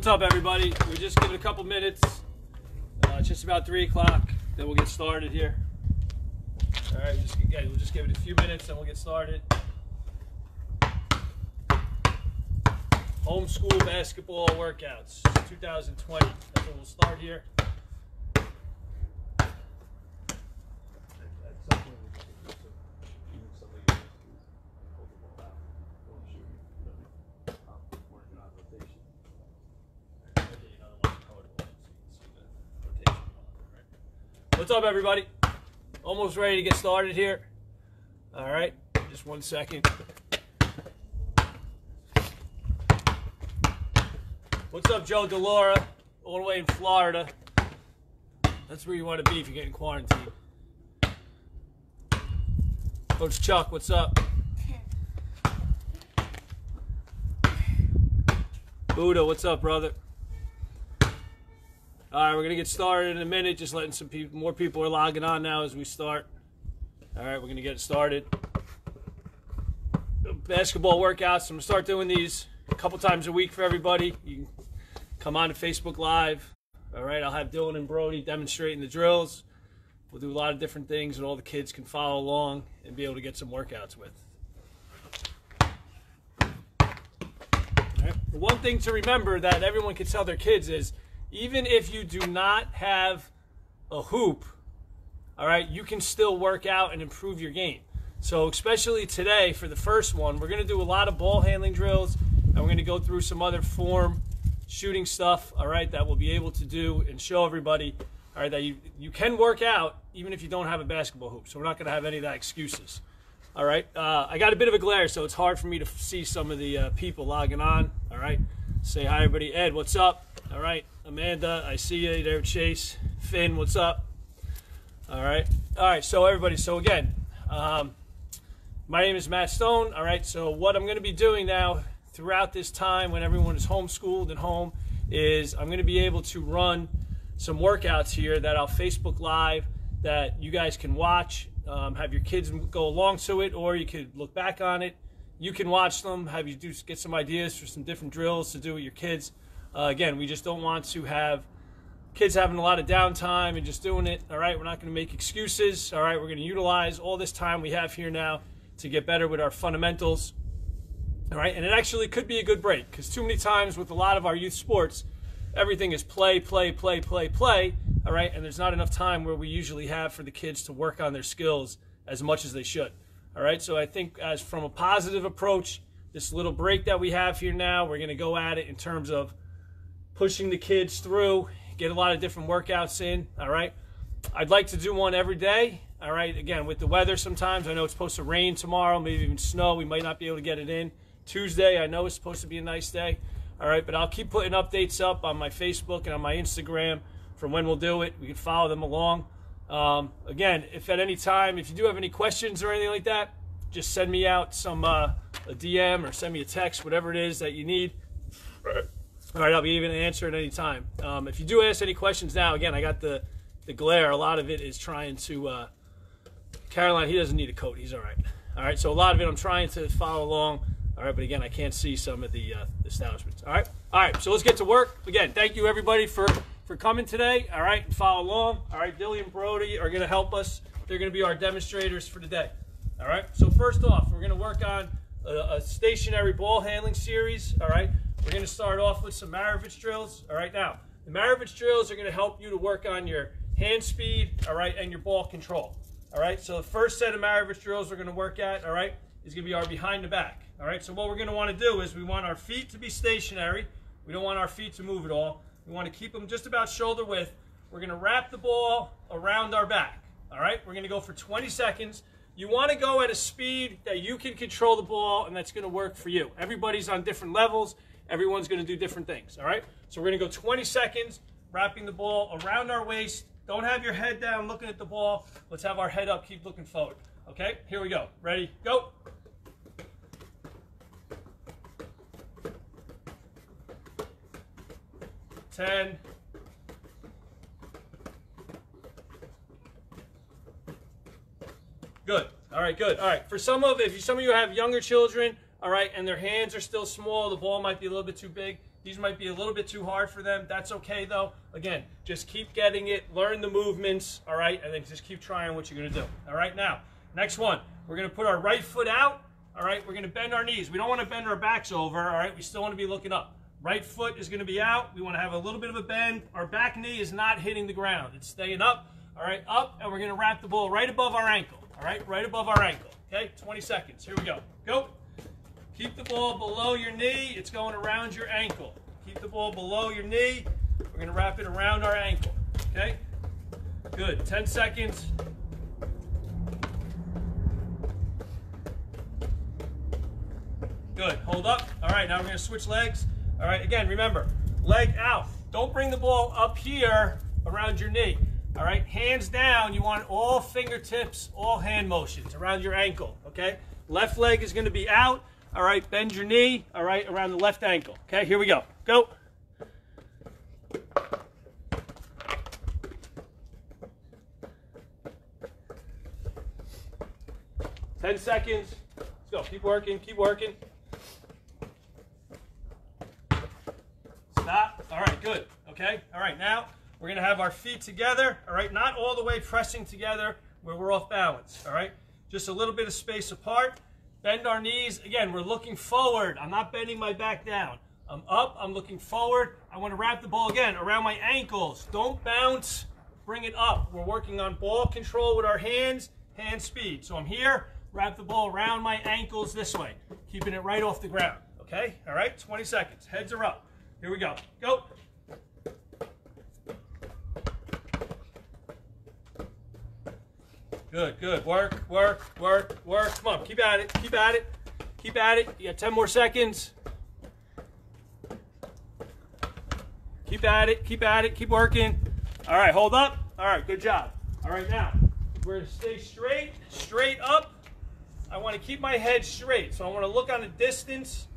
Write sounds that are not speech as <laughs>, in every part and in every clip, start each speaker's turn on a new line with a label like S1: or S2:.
S1: what's up, everybody? We just give it a couple minutes. Uh, it's just about three o'clock. Then we'll get started here. All right, just again, we'll just give it a few minutes, and we'll get started. Homeschool basketball workouts, 2020. That's when we'll start here. What's up, everybody? Almost ready to get started here. All right, just one second. What's up, Joe Delora? All the way in Florida. That's where you want to be if you're getting quarantined. Coach Chuck, what's up? <laughs> Buddha, what's up, brother? All right, we're gonna get started in a minute. Just letting some people, more people are logging on now as we start. All right, we're gonna get started. Basketball workouts. I'm gonna start doing these a couple times a week for everybody. You can come on to Facebook Live. All right, I'll have Dylan and Brody demonstrating the drills. We'll do a lot of different things, and all the kids can follow along and be able to get some workouts with. Right. One thing to remember that everyone can tell their kids is even if you do not have a hoop, all right, you can still work out and improve your game. So, especially today for the first one, we're going to do a lot of ball handling drills and we're going to go through some other form shooting stuff, all right, that we'll be able to do and show everybody, all right, that you, you can work out even if you don't have a basketball hoop. So, we're not going to have any of that excuses. All right, uh, I got a bit of a glare, so it's hard for me to see some of the uh, people logging on. All right, say hi, everybody. Ed, what's up? All right, Amanda, I see you there. Chase, Finn, what's up? All right, all right. So everybody, so again, um, my name is Matt Stone. All right, so what I'm going to be doing now throughout this time when everyone is homeschooled and home is I'm going to be able to run some workouts here that I'll Facebook Live that you guys can watch. Um, have your kids go along to it, or you could look back on it. You can watch them, have you do get some ideas for some different drills to do with your kids. Uh, again, we just don't want to have kids having a lot of downtime and just doing it. All right, we're not going to make excuses. All right, we're going to utilize all this time we have here now to get better with our fundamentals. All right, and it actually could be a good break because too many times with a lot of our youth sports, everything is play, play, play, play, play. All right, and there's not enough time where we usually have for the kids to work on their skills as much as they should. All right, so I think as from a positive approach, this little break that we have here now, we're going to go at it in terms of pushing the kids through, get a lot of different workouts in. All right. I'd like to do one every day. All right. Again, with the weather, sometimes I know it's supposed to rain tomorrow, maybe even snow. We might not be able to get it in. Tuesday, I know it's supposed to be a nice day. All right. But I'll keep putting updates up on my Facebook and on my Instagram from when we'll do it. We can follow them along. Um, again, if at any time, if you do have any questions or anything like that, just send me out some uh, a DM or send me a text, whatever it is that you need. All right, I'll be even answer at any time. Um, if you do ask any questions now, again, I got the, the glare. A lot of it is trying to. Uh, Caroline, he doesn't need a coat. He's all right. All right, so a lot of it I'm trying to follow along. All right, but again, I can't see some of the uh, establishments. All right, all right. So let's get to work. Again, thank you everybody for for coming today. All right, follow along. All right, Dilly and Brody are going to help us. They're going to be our demonstrators for today. All right. So first off, we're going to work on a, a stationary ball handling series. All right. We're to start off with some Maravich drills. All right, now, the Maravich drills are going to help you to work on your hand speed, all right, and your ball control. All right, so the first set of Maravich drills we're going to work at, all right, is going to be our behind the back. All right, so what we're going to want to do is we want our feet to be stationary. We don't want our feet to move at all. We want to keep them just about shoulder width. We're going to wrap the ball around our back. All right, we're going to go for 20 seconds. You want to go at a speed that you can control the ball and that's going to work for you. Everybody's on different levels. Everyone's going to do different things, all right? So we're going to go 20 seconds, wrapping the ball around our waist. Don't have your head down looking at the ball. Let's have our head up, keep looking forward. Okay, here we go. Ready, go. Ten. Good. All right, good. All right. For some of, if you, some of you have younger children, all right, and their hands are still small, the ball might be a little bit too big. These might be a little bit too hard for them. That's okay though. Again, just keep getting it, learn the movements, all right, and then just keep trying what you're gonna do. All right, now, next one. We're gonna put our right foot out, all right, we're gonna bend our knees. We don't wanna bend our backs over, all right, we still wanna be looking up. Right foot is gonna be out. We wanna have a little bit of a bend. Our back knee is not hitting the ground. It's staying up, all right, up, and we're gonna wrap the ball right above our ankle, all right, right above our ankle, okay? 20 seconds, here we go. Go. Keep the ball below your knee. It's going around your ankle. Keep the ball below your knee. We're going to wrap it around our ankle. Okay? Good. 10 seconds. Good. Hold up. All right, now we're going to switch legs. All right, again, remember, leg out. Don't bring the ball up here around your knee. All right, hands down. You want all fingertips, all hand motions around your ankle. Okay? Left leg is going to be out. All right, bend your knee, all right, around the left ankle. Okay, here we go. Go. Ten seconds. Let's go. Keep working, keep working. Stop. All right, good. Okay, all right, now we're going to have our feet together, all right, not all the way pressing together where we're off balance, all right? Just a little bit of space apart. Bend our knees. Again, we're looking forward. I'm not bending my back down. I'm up. I'm looking forward. I want to wrap the ball again around my ankles. Don't bounce. Bring it up. We're working on ball control with our hands, hand speed. So I'm here. Wrap the ball around my ankles this way. Keeping it right off the ground. Okay? All right? 20 seconds. Heads are up. Here we go. Go. Good, good. Work, work, work, work. Come on, keep at it, keep at it, keep at it. You got 10 more seconds. Keep at it, keep at it, keep working. All right, hold up. All right, good job. All right, now, we're gonna stay straight, straight up. I wanna keep my head straight. So I wanna look on the distance,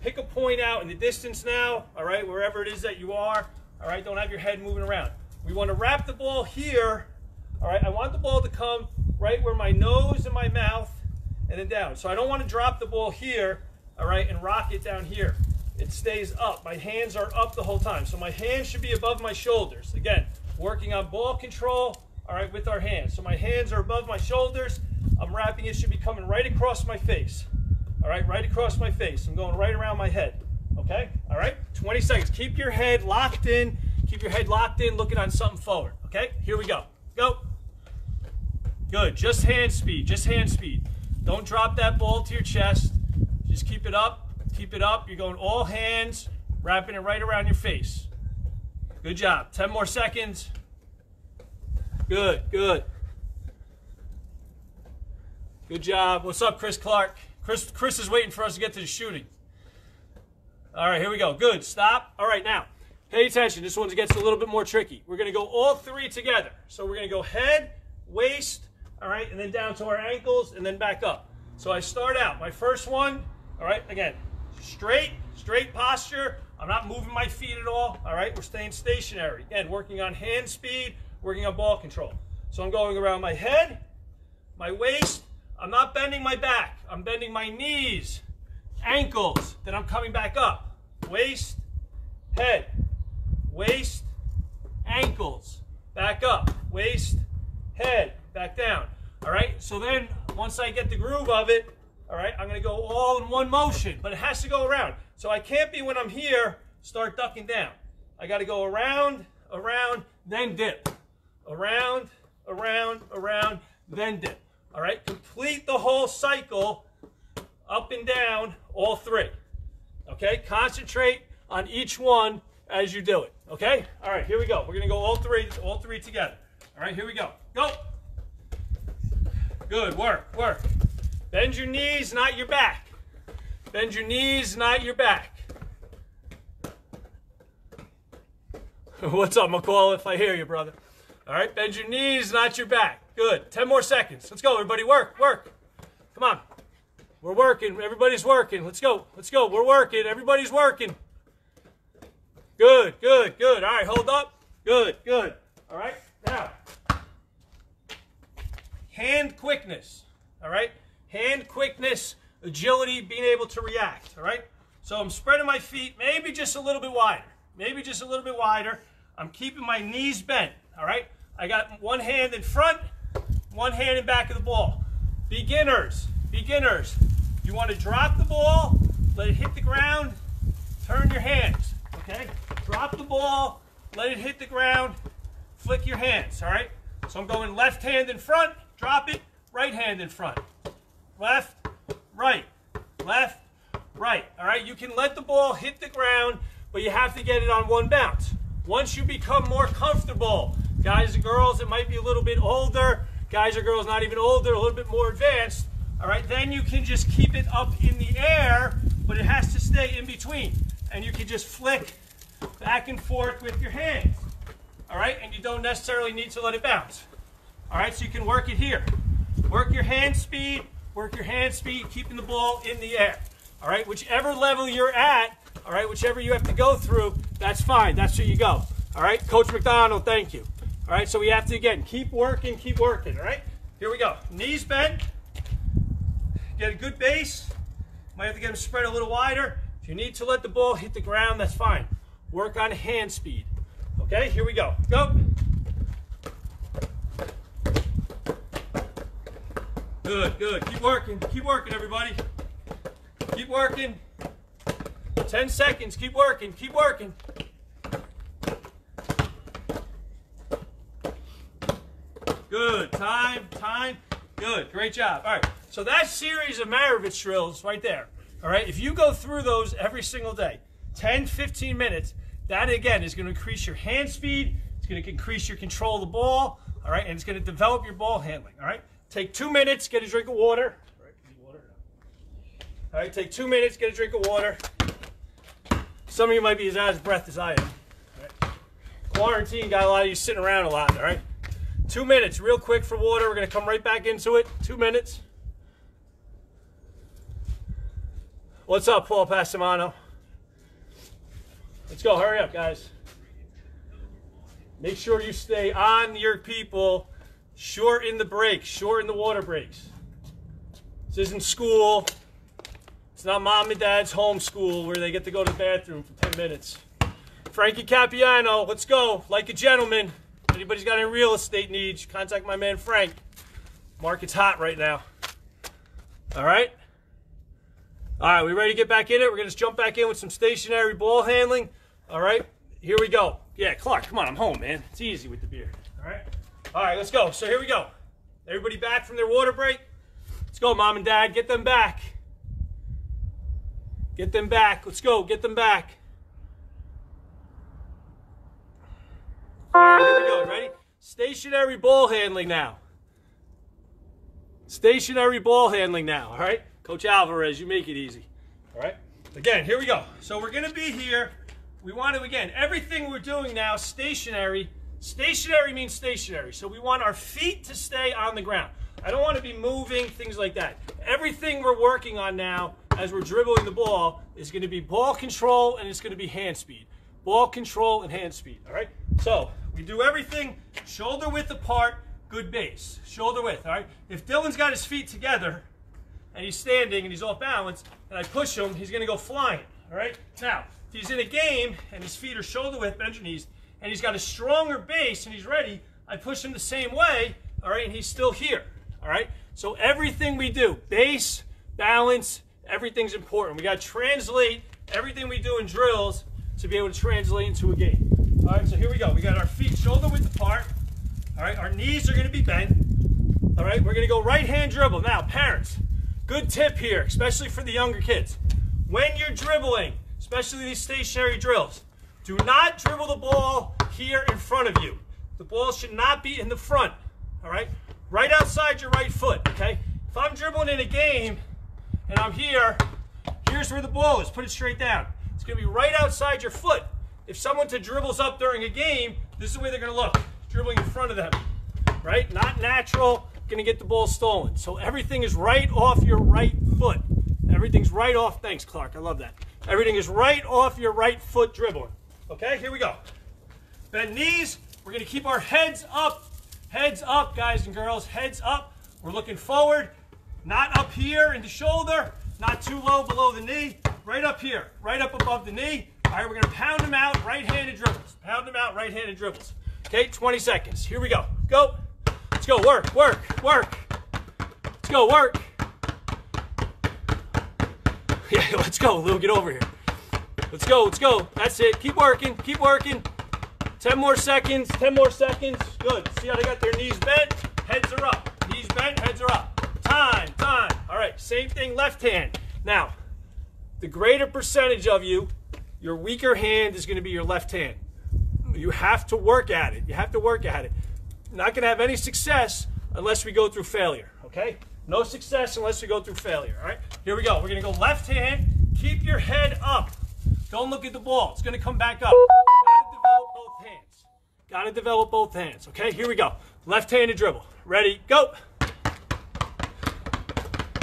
S1: pick a point out in the distance now, all right, wherever it is that you are. All right, don't have your head moving around. We wanna wrap the ball here all right, I want the ball to come right where my nose and my mouth and then down. So I don't want to drop the ball here, all right, and rock it down here. It stays up. My hands are up the whole time. So my hands should be above my shoulders. Again, working on ball control, all right, with our hands. So my hands are above my shoulders. I'm wrapping it, should be coming right across my face. All right, right across my face. I'm going right around my head. Okay, all right, 20 seconds. Keep your head locked in. Keep your head locked in, looking on something forward. Okay, here we go. Go. Good. Just hand speed. Just hand speed. Don't drop that ball to your chest. Just keep it up. Keep it up. You're going all hands, wrapping it right around your face. Good job. 10 more seconds. Good, good. Good job. What's up, Chris Clark? Chris, Chris is waiting for us to get to the shooting. All right, here we go. Good. Stop. All right, now, pay attention. This one gets a little bit more tricky. We're going to go all three together. So we're going to go head, waist, all right, and then down to our ankles, and then back up. So I start out, my first one, all right, again, straight, straight posture. I'm not moving my feet at all, all right? We're staying stationary. Again, working on hand speed, working on ball control. So I'm going around my head, my waist. I'm not bending my back. I'm bending my knees, ankles. Then I'm coming back up. Waist, head, waist, ankles. Back up. Waist, head, back down. All right, so then once I get the groove of it, all right, I'm gonna go all in one motion, but it has to go around. So I can't be when I'm here, start ducking down. I gotta go around, around, then dip. Around, around, around, then dip. All right, complete the whole cycle up and down, all three. Okay, concentrate on each one as you do it. Okay, all right, here we go. We're gonna go all three, all three together. All right, here we go. Go. Good, work, work. Bend your knees, not your back. Bend your knees, not your back. <laughs> What's up, McCall, if I hear you, brother? All right, bend your knees, not your back. Good. 10 more seconds. Let's go, everybody. Work, work. Come on. We're working. Everybody's working. Let's go. Let's go. We're working. Everybody's working. Good, good, good. All right, hold up. Good, good. All right, now hand quickness, all right? Hand quickness, agility, being able to react, all right? So I'm spreading my feet, maybe just a little bit wider. Maybe just a little bit wider. I'm keeping my knees bent, all right? I got one hand in front, one hand in back of the ball. Beginners, beginners, you want to drop the ball, let it hit the ground, turn your hands, okay? Drop the ball, let it hit the ground, flick your hands, all right? So I'm going left hand in front, drop it, right hand in front. Left, right, left, right, all right? You can let the ball hit the ground, but you have to get it on one bounce. Once you become more comfortable, guys and girls, it might be a little bit older, guys or girls not even older, a little bit more advanced, all right, then you can just keep it up in the air, but it has to stay in between. And you can just flick back and forth with your hands, all right, and you don't necessarily need to let it bounce. All right, so you can work it here. Work your hand speed, work your hand speed, keeping the ball in the air. All right, whichever level you're at, all right, whichever you have to go through, that's fine. That's where you go. All right, Coach McDonald, thank you. All right, so we have to, again, keep working, keep working, all right? Here we go. Knees bent. Get a good base. Might have to get them spread a little wider. If you need to let the ball hit the ground, that's fine. Work on hand speed. Okay, here we go. Go. Good, good. Keep working. Keep working, everybody. Keep working. 10 seconds. Keep working. Keep working. Good. Time, time. Good. Great job. All right. So that series of Maravich drills right there. All right. If you go through those every single day, 10, 15 minutes, that again is going to increase your hand speed. It's going to increase your control of the ball. All right. And it's going to develop your ball handling. All right. Take two minutes, get a drink of water. All right, take two minutes, get a drink of water. Some of you might be as out of breath as I am. Quarantine got a lot of you sitting around a lot, all right? Two minutes, real quick for water. We're to come right back into it. Two minutes. What's up, Paul Passamano? Let's go. Hurry up, guys. Make sure you stay on your people. Shorten the breaks. Shorten the water breaks. This isn't school. It's not mom and dad's homeschool where they get to go to the bathroom for 10 minutes. Frankie Capiano, let's go. Like a gentleman. Anybody's got any real estate needs, contact my man Frank. Market's hot right now. All right? All right, we ready to get back in it? We're going to jump back in with some stationary ball handling. All right, here we go. Yeah, Clark, come on, I'm home, man. It's easy with the beer. All right? All right, let's go. So here we go. Everybody back from their water break? Let's go, mom and dad. Get them back. Get them back. Let's go. Get them back. All right, here we go. Ready? Stationary ball handling now. Stationary ball handling now. All right? Coach Alvarez, you make it easy. All right? Again, here we go. So we're going to be here. We want to, again, everything we're doing now, stationary. Stationary means stationary. So we want our feet to stay on the ground. I don't want to be moving, things like that. Everything we're working on now as we're dribbling the ball is going to be ball control and it's going to be hand speed. Ball control and hand speed, all right? So we do everything shoulder width apart, good base. Shoulder width, all right? If Dylan's got his feet together and he's standing and he's off balance and I push him, he's going to go flying, all right? Now, if he's in a game and his feet are shoulder width, bend your knees, and he's got a stronger base and he's ready, I push him the same way, all right, and he's still here, all right? So everything we do, base, balance, everything's important. We got to translate everything we do in drills to be able to translate into a game. All right, so here we go. We got our feet shoulder width apart. All right, our knees are going to be bent. All right, we're going to go right hand dribble. Now, parents, good tip here, especially for the younger kids. When you're dribbling, especially these stationary drills, do not dribble the ball here in front of you. The ball should not be in the front. All right, right outside your right foot. Okay, if I'm dribbling in a game and I'm here, here's where the ball is. Put it straight down. It's going to be right outside your foot. If someone to dribbles up during a game, this is the way they're going to look. Dribbling in front of them, right? Not natural, going to get the ball stolen. So everything is right off your right foot. Everything's right off. Thanks, Clark. I love that. Everything is right off your right foot dribbling. Okay, here we go. Bend knees. We're going to keep our heads up. Heads up, guys and girls. Heads up. We're looking forward. Not up here in the shoulder. Not too low below the knee right up here, right up above the knee. All right, we're gonna pound them out, right-handed dribbles. Pound them out, right-handed dribbles. Okay, 20 seconds. Here we go. Go. Let's go. Work, work, work. Let's go. Work. <laughs> Yeah, let's go, Lou. Get over here. Let's go. Let's go. That's it. Keep working. Keep working. 10 more seconds. 10 more seconds. Good. See how they got their knees bent? Heads are up. Knees bent, heads are up. Time, time. All right, same thing, left hand. Now, the greater percentage of you, your weaker hand is going to be your left hand. You have to work at it. You have to work at it. Not going to have any success unless we go through failure, okay? No success unless we go through failure, all right? Here we go. We're going to go left hand. Keep your head up. Don't look at the ball. It's going to come back up. Got to develop both hands. Got to develop both hands, okay? Here we go. Left-handed dribble. Ready, go. Come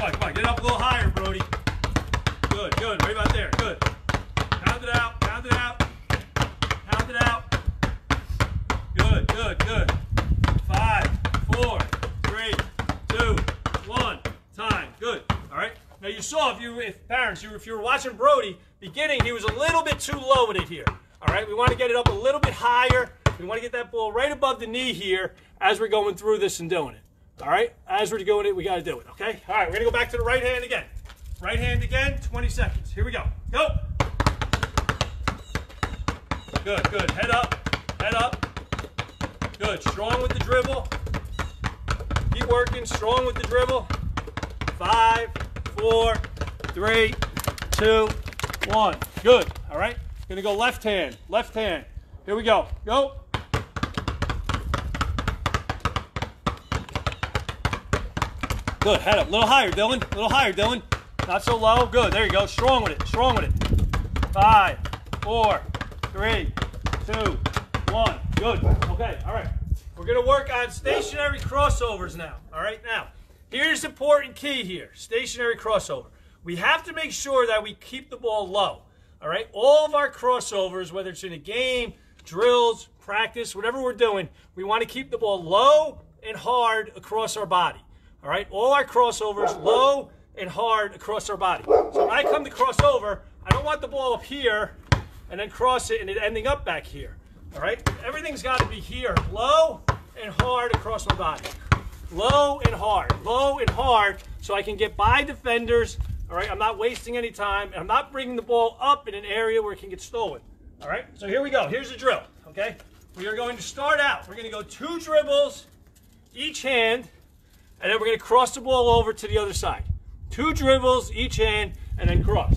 S1: on, come on. Get up a little higher, Brody. Good, good. Right about there. Good. Pound it out. Pound it out. Pound it out. Good, good, good. Five, four, three, two, one. Time. Good. All right. Now you saw if you, if parents, you, if you were watching Brody, beginning he was a little bit too low with it here. All right. We want to get it up a little bit higher. We want to get that ball right above the knee here as we're going through this and doing it. All right. As we're doing it, we got to do it. Okay. All right. We're gonna go back to the right hand again. Right hand again. 20 seconds. Here we go. Go. Good. Good. Head up. Head up. Good. Strong with the dribble. Keep working. Strong with the dribble. Five, four, three, two, one. Good. All right. Gonna go left hand. Left hand. Here we go. Go. Good. Head up. A little higher, Dylan. A little higher, Dylan. Not so low. Good. There you go. Strong with it. Strong with it. Five, four, three, two, one. Good. Okay. All right. We're going to work on stationary crossovers now. All right. Now, here's important key here. Stationary crossover. We have to make sure that we keep the ball low. All right. All of our crossovers, whether it's in a game, drills, practice, whatever we're doing, we want to keep the ball low and hard across our body. All right. All our crossovers low and hard across our body. So when I come to cross over, I don't want the ball up here and then cross it and it ending up back here. All right? Everything's got to be here, low and hard across my body. Low and hard, low and hard, so I can get by defenders. All right? I'm not wasting any time. I'm not bringing the ball up in an area where it can get stolen. All right? So here we go. Here's the drill. Okay? We are going to start out. We're going to go two dribbles, each hand, and then we're going to cross the ball over to the other side. Two dribbles, each hand, and then cross.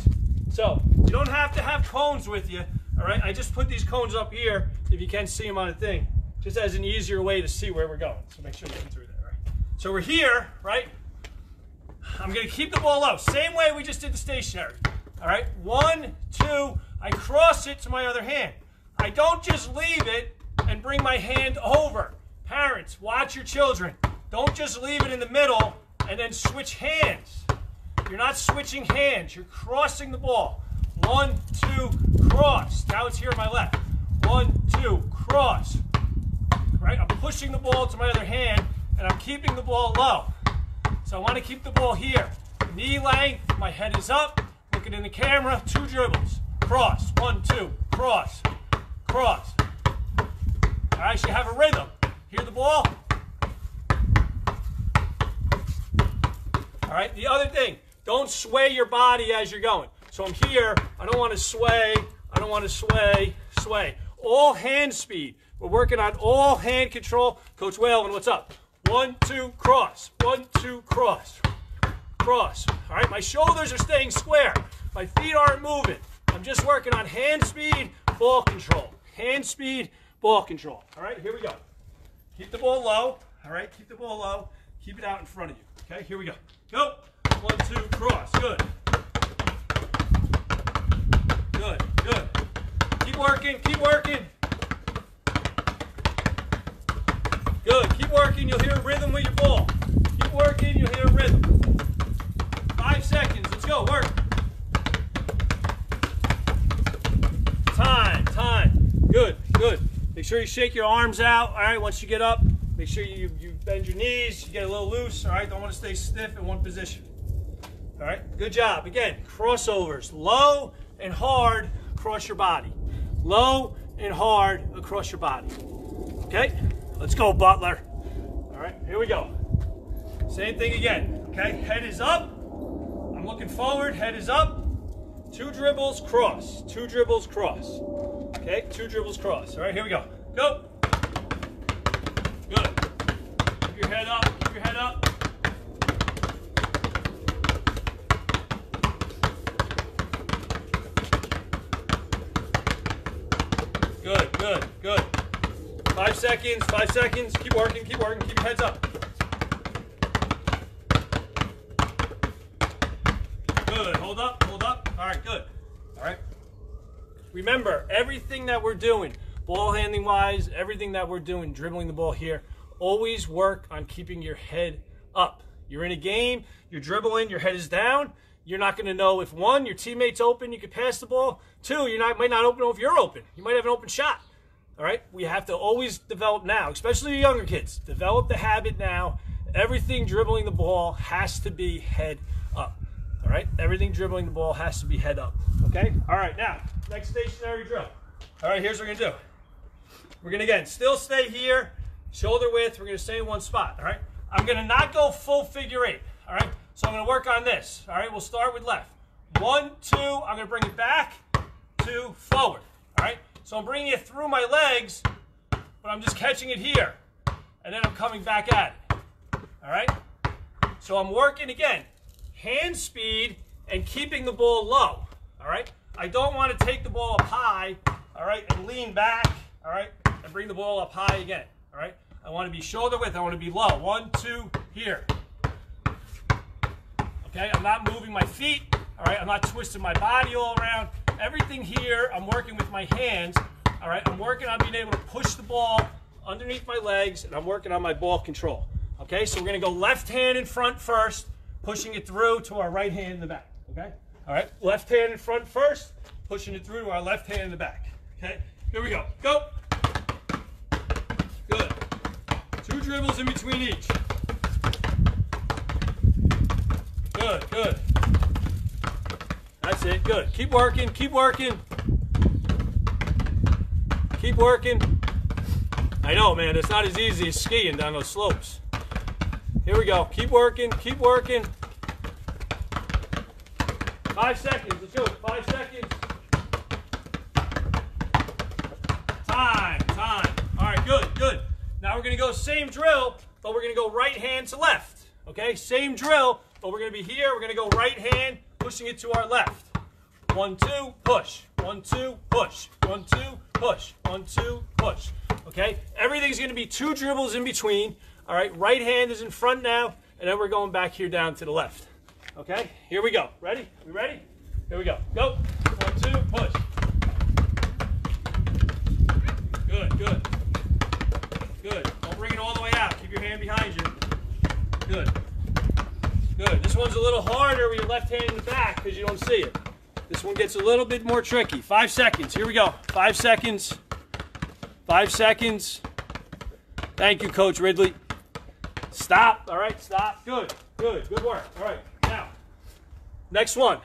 S1: So you don't have to have cones with you. All right, I just put these cones up here if you can see them on a thing, just as an easier way to see where we're going. So make sure you get through there, right? So we're here, right? I'm gonna keep the ball low, same way we just did the stationary. All right, one, two, I cross it to my other hand. I don't just leave it and bring my hand over. Parents, watch your children. Don't just leave it in the middle and then switch hands. You're not switching hands. You're crossing the ball. One, two, cross. Now it's here on my left. One, two, cross. Right? I'm pushing the ball to my other hand, and I'm keeping the ball low. So I want to keep the ball here. Knee length, my head is up, looking in the camera, two dribbles. Cross. One, two, cross. Cross. All right, so you have a rhythm. Hear the ball? All right, the other thing, don't sway your body as you're going. So I'm here, I don't want to sway, I don't want to sway, sway. All hand speed. We're working on all hand control. Coach Whalen, what's up? One, two, cross. One, two, cross. Cross. All right, my shoulders are staying square. My feet aren't moving. I'm just working on hand speed, ball control. Hand speed, ball control. All right, here we go. Keep the ball low. All right, keep the ball low. Keep it out in front of you. Okay, here we go. Go. One, two, cross. Good. Good, good. Keep working, keep working. Good, keep working. You'll hear a rhythm with your ball. Keep working, you'll hear a rhythm. Five seconds. Let's go. Work. Time, time. Good, good. Make sure you shake your arms out. All right, once you get up, make sure you, you bend your knees, you get a little loose. All right, don't want to stay stiff in one position. All right, good job. Again, crossovers, low and hard across your body. Low and hard across your body. Okay, let's go, Butler. All right, here we go. Same thing again. Okay, head is up. I'm looking forward, head is up. Two dribbles, cross. Two dribbles, cross. Okay, two dribbles, cross. All right, here we go. Go. Good. Keep your head up, keep your head up. Good, good, good. Five seconds, five seconds. Keep working, keep working, keep your heads up. Good, hold up, hold up. All right, good. All right. Remember, everything that we're doing, ball handling wise, everything that we're doing, dribbling the ball here, always work on keeping your head up. You're in a game, you're dribbling, your head is down. You're not going to know if one, your teammate's open, you could pass the ball. Two, you might not open if you're open. You might have an open shot. All right, we have to always develop now, especially the younger kids. Develop the habit now. Everything dribbling the ball has to be head up. All right, everything dribbling the ball has to be head up. Okay, all right, now, next stationary drill. All right, here's what we're gonna do. We're gonna, again, still stay here, shoulder width. We're gonna stay in one spot. All right, I'm gonna not go full figure eight. All right, so I'm gonna work on this. All right, we'll start with left. One, two, I'm gonna bring it back, two, forward. All right, so I'm bringing it through my legs, but I'm just catching it here. And then I'm coming back at it. All right, so I'm working again, hand speed and keeping the ball low. All right, I don't wanna take the ball up high, all right, and lean back, all right, and bring the ball up high again. All right, I wanna be shoulder width, I wanna be low. One, two, here. Okay, I'm not moving my feet. All right, I'm not twisting my body all around. Everything here, I'm working with my hands. All right, I'm working on being able to push the ball underneath my legs, and I'm working on my ball control. Okay, so we're gonna go left hand in front first, pushing it through to our right hand in the back. Okay, all right, left hand in front first, pushing it through to our left hand in the back. Okay, here we go. Go. Good. Two dribbles in between each. Good, good. That's it, good. Keep working, keep working. Keep working. I know, man, it's not as easy as skiing down those slopes. Here we go. Keep working, keep working. Five seconds, let's go. Five seconds. Time, time. All right, good, good. Now we're gonna go same drill, but we're gonna go right hand to left. Okay, same drill, but we're gonna be here. We're gonna go right hand, pushing it to our left. One, two, push. One, two, push. One, two, push. One, two, push. Okay, everything's gonna be two dribbles in between. All right, right hand is in front now, and then we're going back here down to the left. Okay, here we go. Ready? We ready? Here we go. Go. One, two, push. Good, good. Good. Don't bring it all the way out. Keep your hand behind you. Good. Good. This one's a little harder with your left hand in the back because you don't see it. This one gets a little bit more tricky. Five seconds. Here we go. Five seconds. Five seconds. Thank you, Coach Ridley. Stop. All right, stop. Good. Good. Good work. All right. Now, next one.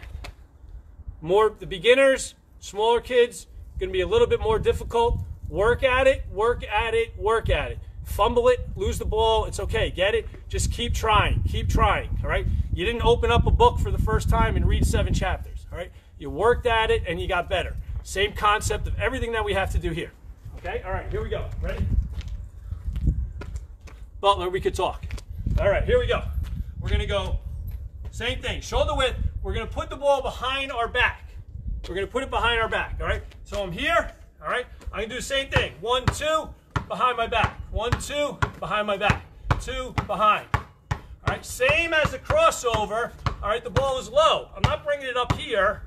S1: More the beginners, smaller kids, going to be a little bit more difficult. Work at it, work at it, work at it. Fumble it, lose the ball, it's okay. Get it? Just keep trying. Keep trying. All right? You didn't open up a book for the first time and read seven chapters. All right? You worked at it and you got better. Same concept of everything that we have to do here. Okay? All right, here we go. Ready? Butler, we could talk. All right, here we go. We're to go same thing. Shoulder width. We're to put the ball behind our back. We're to put it behind our back. All right? So I'm here. All right? I can do the same thing. One, two, behind my back. One, two, behind my back. Two, behind. All right? Same as the crossover. All right? The ball is low. I'm not bringing it up here.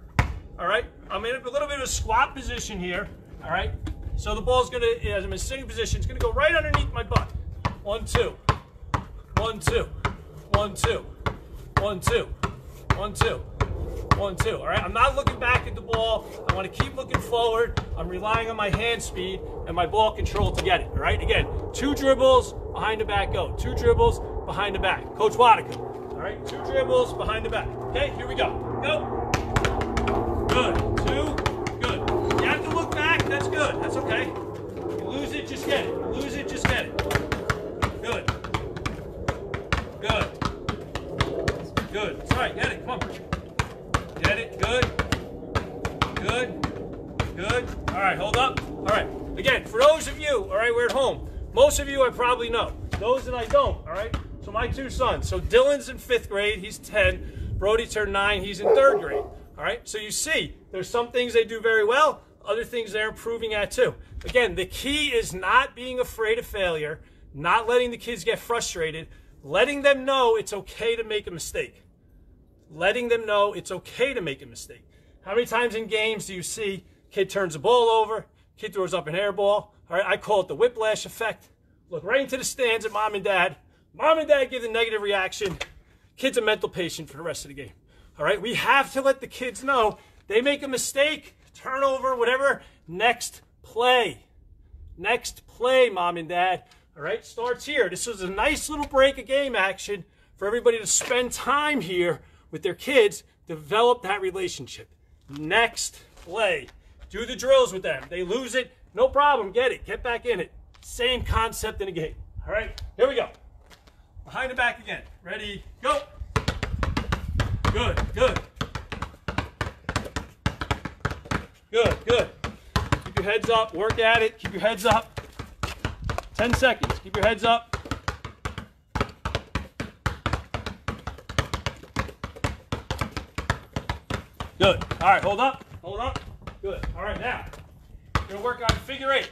S1: All right? I'm in a little bit of a squat position here. All right? So the ball's going to, as I'm in sitting position, it's going to go right underneath my butt. One, two. One, two. One, two. One, two. One, two. One, two. All right. I'm not looking back at the ball. I want to keep looking forward. I'm relying on my hand speed and my ball control to get it. All right. Again, two dribbles behind the back go. Two dribbles behind the back. Coach Wadika. All All right, two dribbles behind the back. Okay, here we go. Go. Good. Two. Good. You have to look back. That's good. That's okay. You lose it, just get it. You lose it, just get it. Good. Good. Good. It's all right. Get it. Come on. Get it. Good. Good. Good. All right. Hold up. All right. Again, for those of you, all right, we're at home. Most of you I probably know. Those that I don't, all right. So my two sons. So Dylan's in fifth grade. He's 10. Brody turned nine. He's in third grade. All right. So you see, there's some things they do very well. Other things they're improving at too. Again, the key is not being afraid of failure, not letting the kids get frustrated, letting them know it's okay to make a mistake. Letting them know it's okay to make a mistake. How many times in games do you see kid turns the ball over, kid throws up an air ball? All right, I call it the whiplash effect. Look right into the stands at mom and dad. Mom and dad give the negative reaction. Kid's a mental patient for the rest of the game. All right, we have to let the kids know they make a mistake, turnover, whatever. Next play. Next play, mom and dad. All right, starts here. This was a nice little break of game action for everybody to spend time here with their kids, develop that relationship. Next play. Do the drills with them. They lose it, no problem. Get it. Get back in it. Same concept in a game. All right, here we go. Behind the back again. Ready, go. Good, good. Good, good. Keep your heads up. Work at it. Keep your heads up. 10 seconds. Keep your heads up. Good. All right, hold up. Hold up. Good. All right, now we're going to work on figure eight.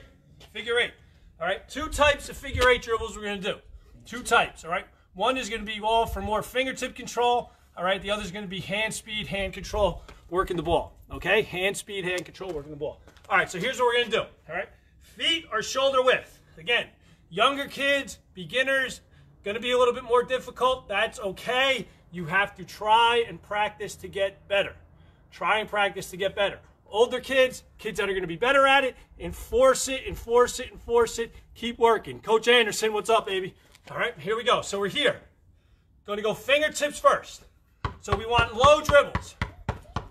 S1: Figure eight. All right, two types of figure eight dribbles we're going to do. Two types, all right? One is going to be all for more fingertip control, all right? The other is going to be hand speed, hand control, working the ball, okay? Hand speed, hand control, working the ball. All right, so here's what we're going to do, all right? Feet are shoulder width. Again, younger kids, beginners, going to be a little bit more difficult. That's okay. You have to try and practice to get better. Try and practice to get better. Older kids, kids that are going to be better at it, enforce it, enforce it, enforce it. Keep working. Coach Anderson, what's up, baby? All right, here we go. So we're here. Going to go fingertips first. So we want low dribbles.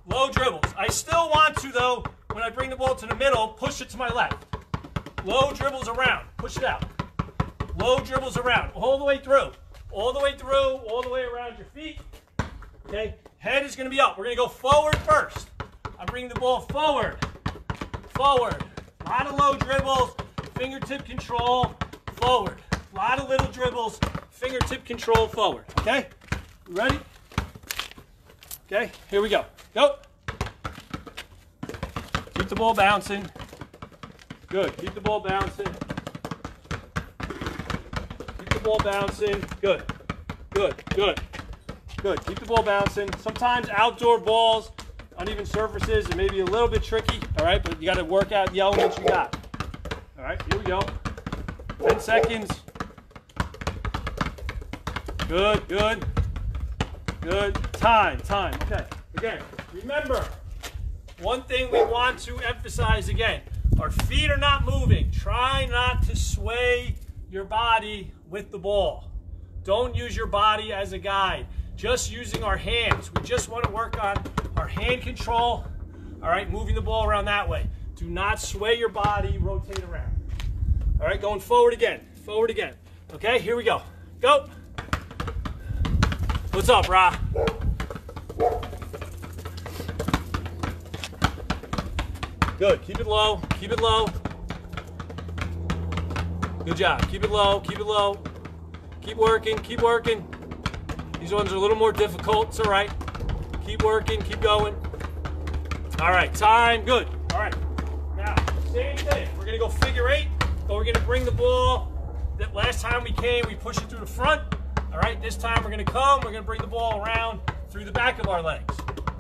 S1: Low dribbles. I still want to, though, when I bring the ball to the middle, push it to my left. Low dribbles around. Push it out. Low dribbles around. All the way through. All the way through. All the way around your feet. Okay? Head is going to be up. We're going to go forward first. I bring the ball forward. Forward. A lot of low dribbles. Fingertip control. Forward. A lot of little dribbles. Fingertip control forward. Okay? Ready? Okay, here we go. Go. Keep the ball bouncing. Good. Keep the ball bouncing. Keep the ball bouncing. Good. Good. Good. Good. Keep the ball bouncing. Sometimes outdoor balls, uneven surfaces, it may be a little bit tricky. All right, but you got to work out the elements you got. All right, here we go. 10 seconds. Good, good. Good. Time, time. Okay. Again, remember, one thing we want to emphasize again our feet are not moving. Try not to sway your body with the ball. Don't use your body as a guide. Just using our hands. We just want to work on our hand control. All right, moving the ball around that way. Do not sway your body, rotate around. All right, going forward again. Forward again. Okay, here we go. Go. What's up, Ra? Good. Keep it low. Keep it low. Good job. Keep it low. Keep it low. Keep working. Keep working. These ones are a little more difficult. It's all right. Keep working. Keep going. All right. Time. Good. All right. Now, same thing. We're going to go figure eight, but we're going to bring the ball. That last time we came, we pushed it through the front. All right. This time we're to come. We're to bring the ball around through the back of our legs.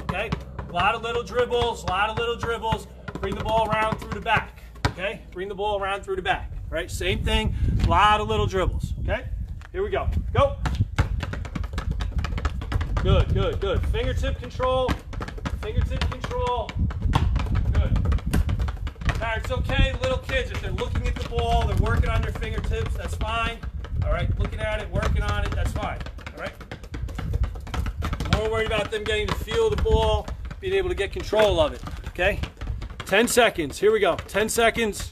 S1: Okay. A lot of little dribbles. A lot of little dribbles. Bring the ball around through the back. Okay. Bring the ball around through the back. All right. Same thing. A lot of little dribbles. Okay. Here we go. Go. Good, good, good. Fingertip control. Fingertip control. Good. Now, it's okay, little kids, if they're looking at the ball, they're working on their fingertips, that's fine. All right, looking at it, working on it, that's fine. All right? More worried about them getting to feel of the ball, being able to get control of it. Okay? 10 seconds. Here we go. 10 seconds.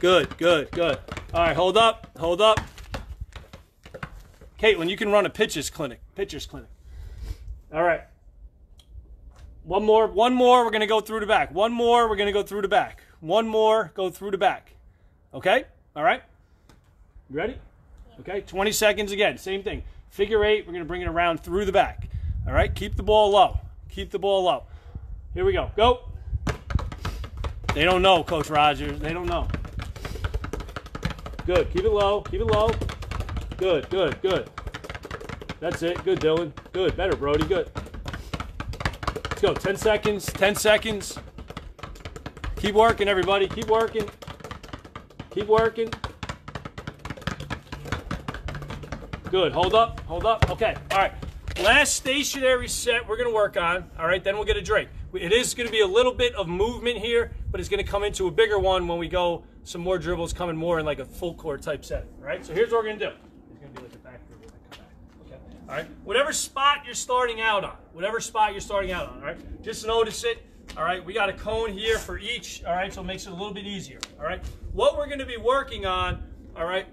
S1: Good, good, good. All right, hold up, hold up. Caitlin, you can run a pitcher's clinic. Pitchers clinic. All right. One more, one more, we're gonna go through the back. One more, we're gonna go through the back. One more, go through the back. Okay? All right? You ready? Okay, 20 seconds again, same thing. Figure eight, we're gonna bring it around through the back. All right, keep the ball low. Keep the ball low. Here we go, go. They don't know, Coach Rogers, they don't know. Good, keep it low, keep it low. Good, good, good. That's it, good Dylan. Good, better Brody, good. Let's go, 10 seconds, 10 seconds. Keep working, everybody, keep working. Keep working. Good. Hold up. Hold up. Okay. All right. Last stationary set we're going to work on. All right. Then we'll get a drink. It is going to be a little bit of movement here, but it's going to come into a bigger one when we go some more dribbles coming more in like a full court type setting. All right. So here's what we're going to do. It's going to be like a back dribble come back. Okay. All right. Whatever spot you're starting out on, whatever spot you're starting out on. All right. Just notice it. All right. We got a cone here for each. All right. So it makes it a little bit easier. All right. What we're going to be working on. All right.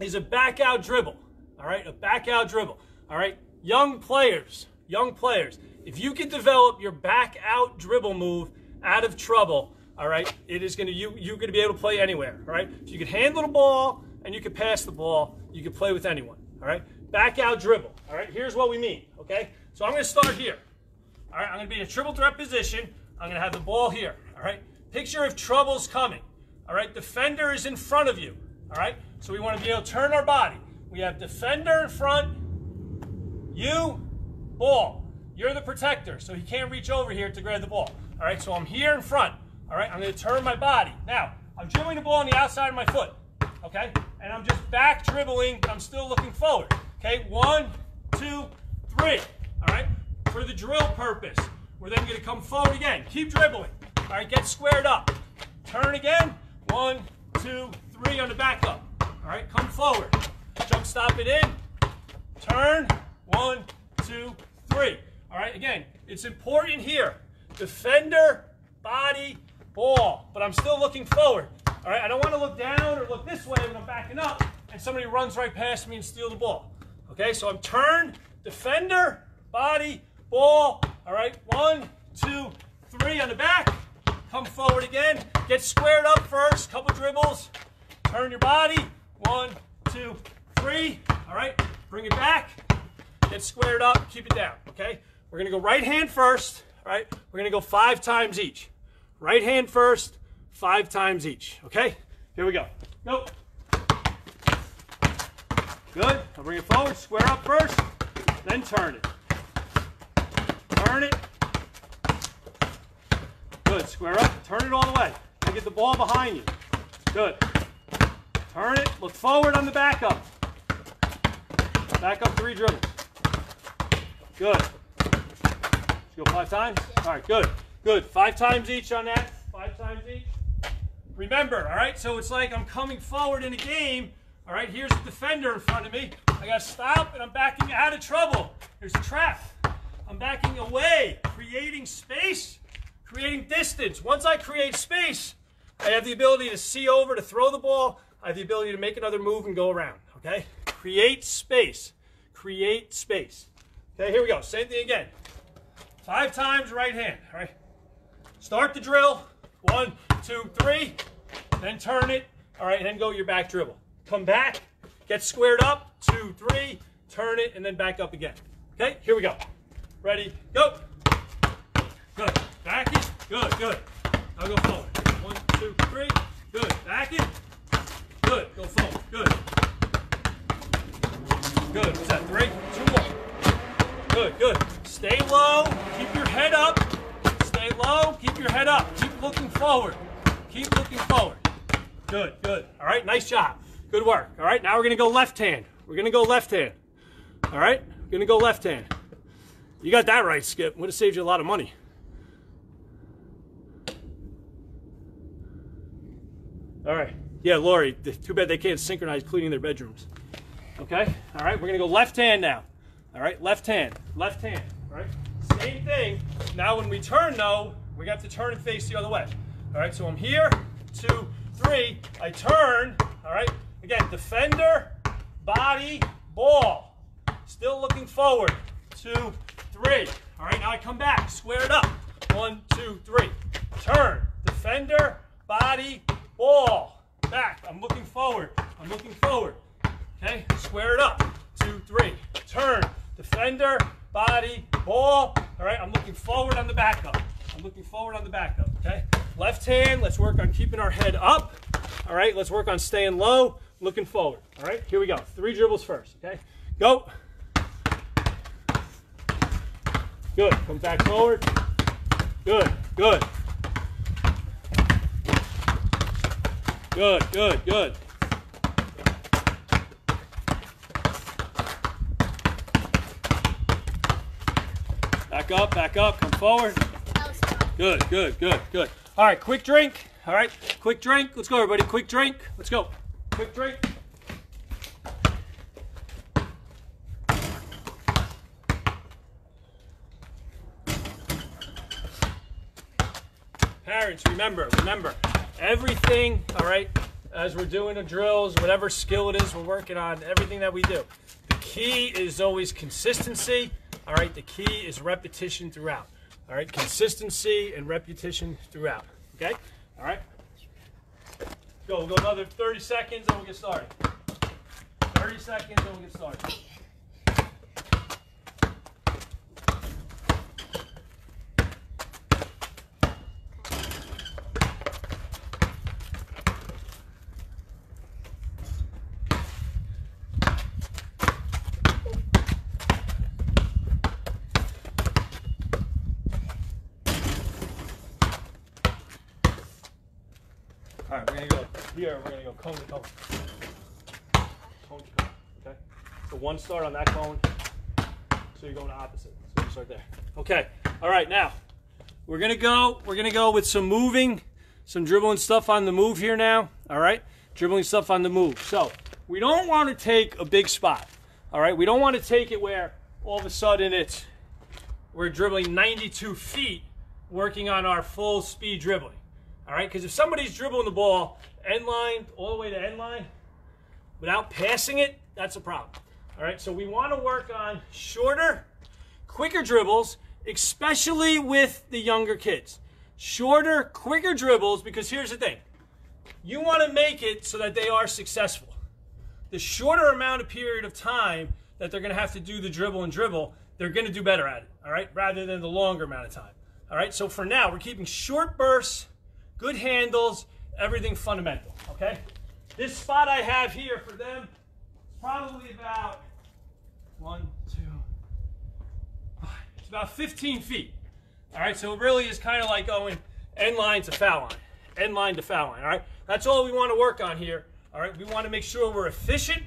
S1: Is a back out dribble. All right, a back out dribble. All right, young players, young players, if you can develop your back out dribble move out of trouble, all right, it is to you you're to be able to play anywhere. All right, if you can handle the ball and you can pass the ball, you can play with anyone. All right, back out dribble. All right, here's what we mean. Okay, so I'm going to start here. All right, I'm going to be in a triple threat position. I'm going to have the ball here. All right, picture if trouble's coming. All right, defender is in front of you. All right, so we want to be able to turn our body. We have defender in front. You, ball. You're the protector, so he can't reach over here to grab the ball. All right, so I'm here in front. All right, I'm going to turn my body. Now, I'm dribbling the ball on the outside of my foot. Okay, and I'm just back dribbling. I'm still looking forward. Okay, one, two, three. All right, for the drill purpose, we're then going to come forward again. Keep dribbling. All right, get squared up. Turn again. One, two, three on the back up. All right, come forward. Jump stop it in. Turn. One, two, three. All right, again, it's important here. Defender, body, ball. But I'm still looking forward. All right, I don't want to look down or look this way when I'm backing up and somebody runs right past me and steal the ball. Okay, so I'm turn, defender, body, ball. All right, one, two, three on the back. Come forward again. Get squared up first. Couple dribbles. Turn your body. One, two, three. All right, bring it back. Get squared up, keep it down, okay? We're gonna go right hand first, all right? We're gonna go five times each. Right hand first, five times each, okay? Here we go. Go. Good, I'll bring it forward, square up first, then turn it. Turn it. Good, square up, turn it all the way. Now get the ball behind you. Good. Turn it, look forward on the back up. Back up three dribbles. Good. Let's go five times. All right, good. Good. Five times each on that. Five times each. Remember, all right, so it's like I'm coming forward in a game. All right, here's a defender in front of me. I got to stop and I'm backing out of trouble. There's a trap. I'm backing away, creating space, creating distance. Once I create space, I have the ability to see over, to throw the ball. I have the ability to make another move and go around, okay? Create space. Create space. Okay, here we go. Same thing again. Five times right hand, all right? Start the drill. One, two, three. Then turn it. All right, and then go your back dribble. Come back, get squared up. Two, three. Turn it, and then back up again. Okay, here we go. Ready, go. Good. Back it. Good, good. I'll go forward. One, two, three. Good. Back it. Good. Go forward. Good. Good. What's that? Three? Two more. Good, good. Stay low. Keep your head up. Stay low. Keep your head up. Keep looking forward. Keep looking forward. Good, good. All right, nice job. Good work. All right, now we're going to go left hand. We're going to go left hand. All right, we're going to go left hand. You got that right, Skip. Would have saved you a lot of money. All right, Yeah, Lori, too bad they can't synchronize cleaning their bedrooms. Okay? All right, we're going to go left hand now. All right, left hand, left hand, all right? Same thing. Now when we turn though, we got to turn and face the other way. All right, so I'm here, two, three, I turn, all right? Again, defender, body, ball. Still looking forward, two, three. All right, now I come back, square it up. One, two, three. Turn, defender, body, ball. Back, I'm looking forward, I'm looking forward. Okay, square it up, two, three. Turn, defender, body, ball. All right, I'm looking forward on the back up. I'm looking forward on the back up, okay? Left hand, let's work on keeping our head up. All right, let's work on staying low, looking forward. All right, here we go. Three dribbles first, okay? Go. Good, come back forward. Good, good. Good, good, good. Back up, back up, come forward. Good, good, good, good. All right, quick drink. All right, quick drink. Let's go, everybody. Quick drink. Let's go. Drink. Parents, remember, remember, everything, all right, as we're doing the drills, whatever skill it is we're working on, everything that we do, the key is always consistency all right, the key is repetition throughout. All right, consistency and repetition throughout. Okay? All right? Go, we'll go another 30 seconds and we'll get started. 30 seconds and we'll get started. All right, we're gonna go here. We're gonna go cone to cone. Cone to cone. Okay. So one start on that cone. So you're going opposite. So you start there. Okay. All right. Now we're gonna go. We're gonna go with some moving, some dribbling stuff on the move here now. All right. Dribbling stuff on the move. So we don't want to take a big spot. All right. We don't want to take it where all of a sudden it's we're dribbling 92 feet, working on our full speed dribbling. All right, because if somebody's dribbling the ball end line all the way to end line without passing it, that's a problem. All right, so we want to work on shorter, quicker dribbles, especially with the younger kids. Shorter, quicker dribbles, because here's the thing you want to make it so that they are successful. The shorter amount of period of time that they're going to have to do the dribble and dribble, they're going to do better at it, all right, rather than the longer amount of time. All right, so for now, we're keeping short bursts good handles, everything fundamental, okay? This spot I have here for them is probably about one, two, five, it's about 15 feet. All right, so it really is kind of like going end line to foul line, end line to foul line, all right? That's all we want to work on here, all right? We want to make sure we're efficient,